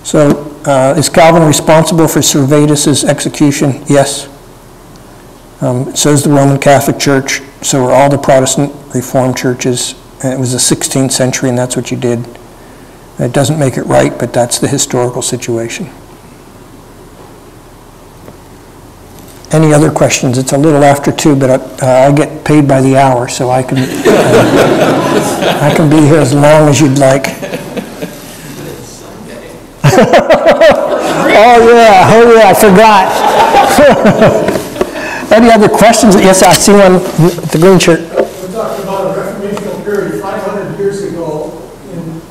So uh, is Calvin responsible for Servetus's execution? Yes. Um, So is the Roman Catholic Church, so are all the Protestant Reformed churches. And it was the 16th century, and that's what you did. It doesn't make it right, but that's the historical situation. Any other questions? It's a little after two, but I, uh, I get paid by the hour, so I can, uh, I can be here as long as you'd like. *laughs* Oh, yeah, oh, yeah, I forgot. *laughs* Any other questions? Yes, I see one, the green shirt.
We're talking about a reformational period 500 years ago, and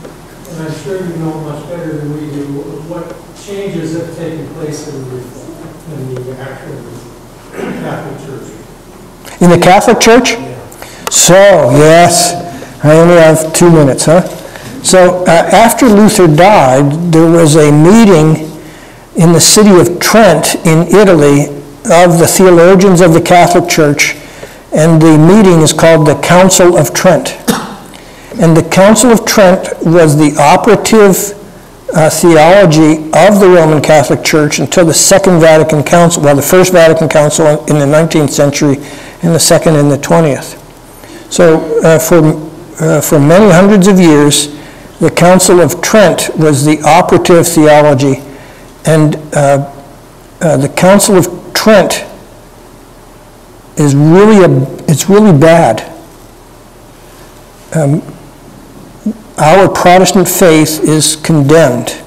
and I'm sure you know much better than we do, what changes have taken place in the, Reform- in the actual Catholic Church.
In the Catholic Church? So, yes, I only have two minutes, huh? So, uh, after Luther died, there was a meeting in the city of Trent in Italy of the theologians of the Catholic Church, and the meeting is called the Council of Trent. And the Council of Trent was the operative uh, theology of the Roman Catholic Church until the Second Vatican Council, well, the First Vatican Council in the 19th century and the second in the 20th. So uh, for, uh, for many hundreds of years, the Council of Trent was the operative theology, and uh, uh, the Council of Trent is really a, it's really bad. Um, our Protestant faith is condemned.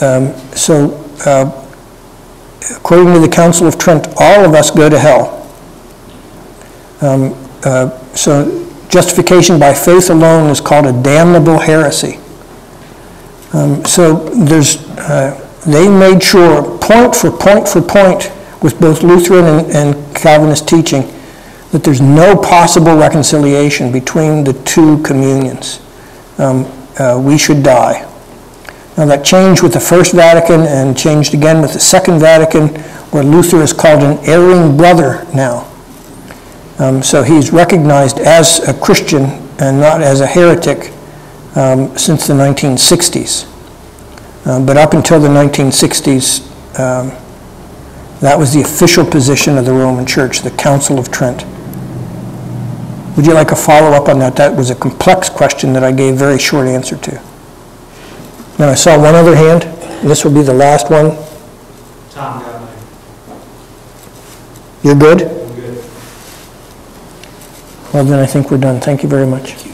Um, so, uh, according to the Council of Trent, all of us go to hell. Um, uh, so, justification by faith alone is called a damnable heresy. Um, so, there's, uh, they made sure, point for point for point, with both Lutheran and, and Calvinist teaching, that there's no possible reconciliation between the two communions. Um, uh, we should die. Now that changed with the First Vatican and changed again with the Second Vatican, where Luther is called an erring brother now. Um, so he's recognized as a Christian and not as a heretic um, since the 1960s. Um, but up until the 1960s, um, that was the official position of the Roman Church, the Council of Trent. Would you like a follow-up on that? That was a complex question that I gave very short answer to. Now, I saw one other hand. This will be the last one.
Tom.
You're
good.
Well, then I think we're done. Thank you very much.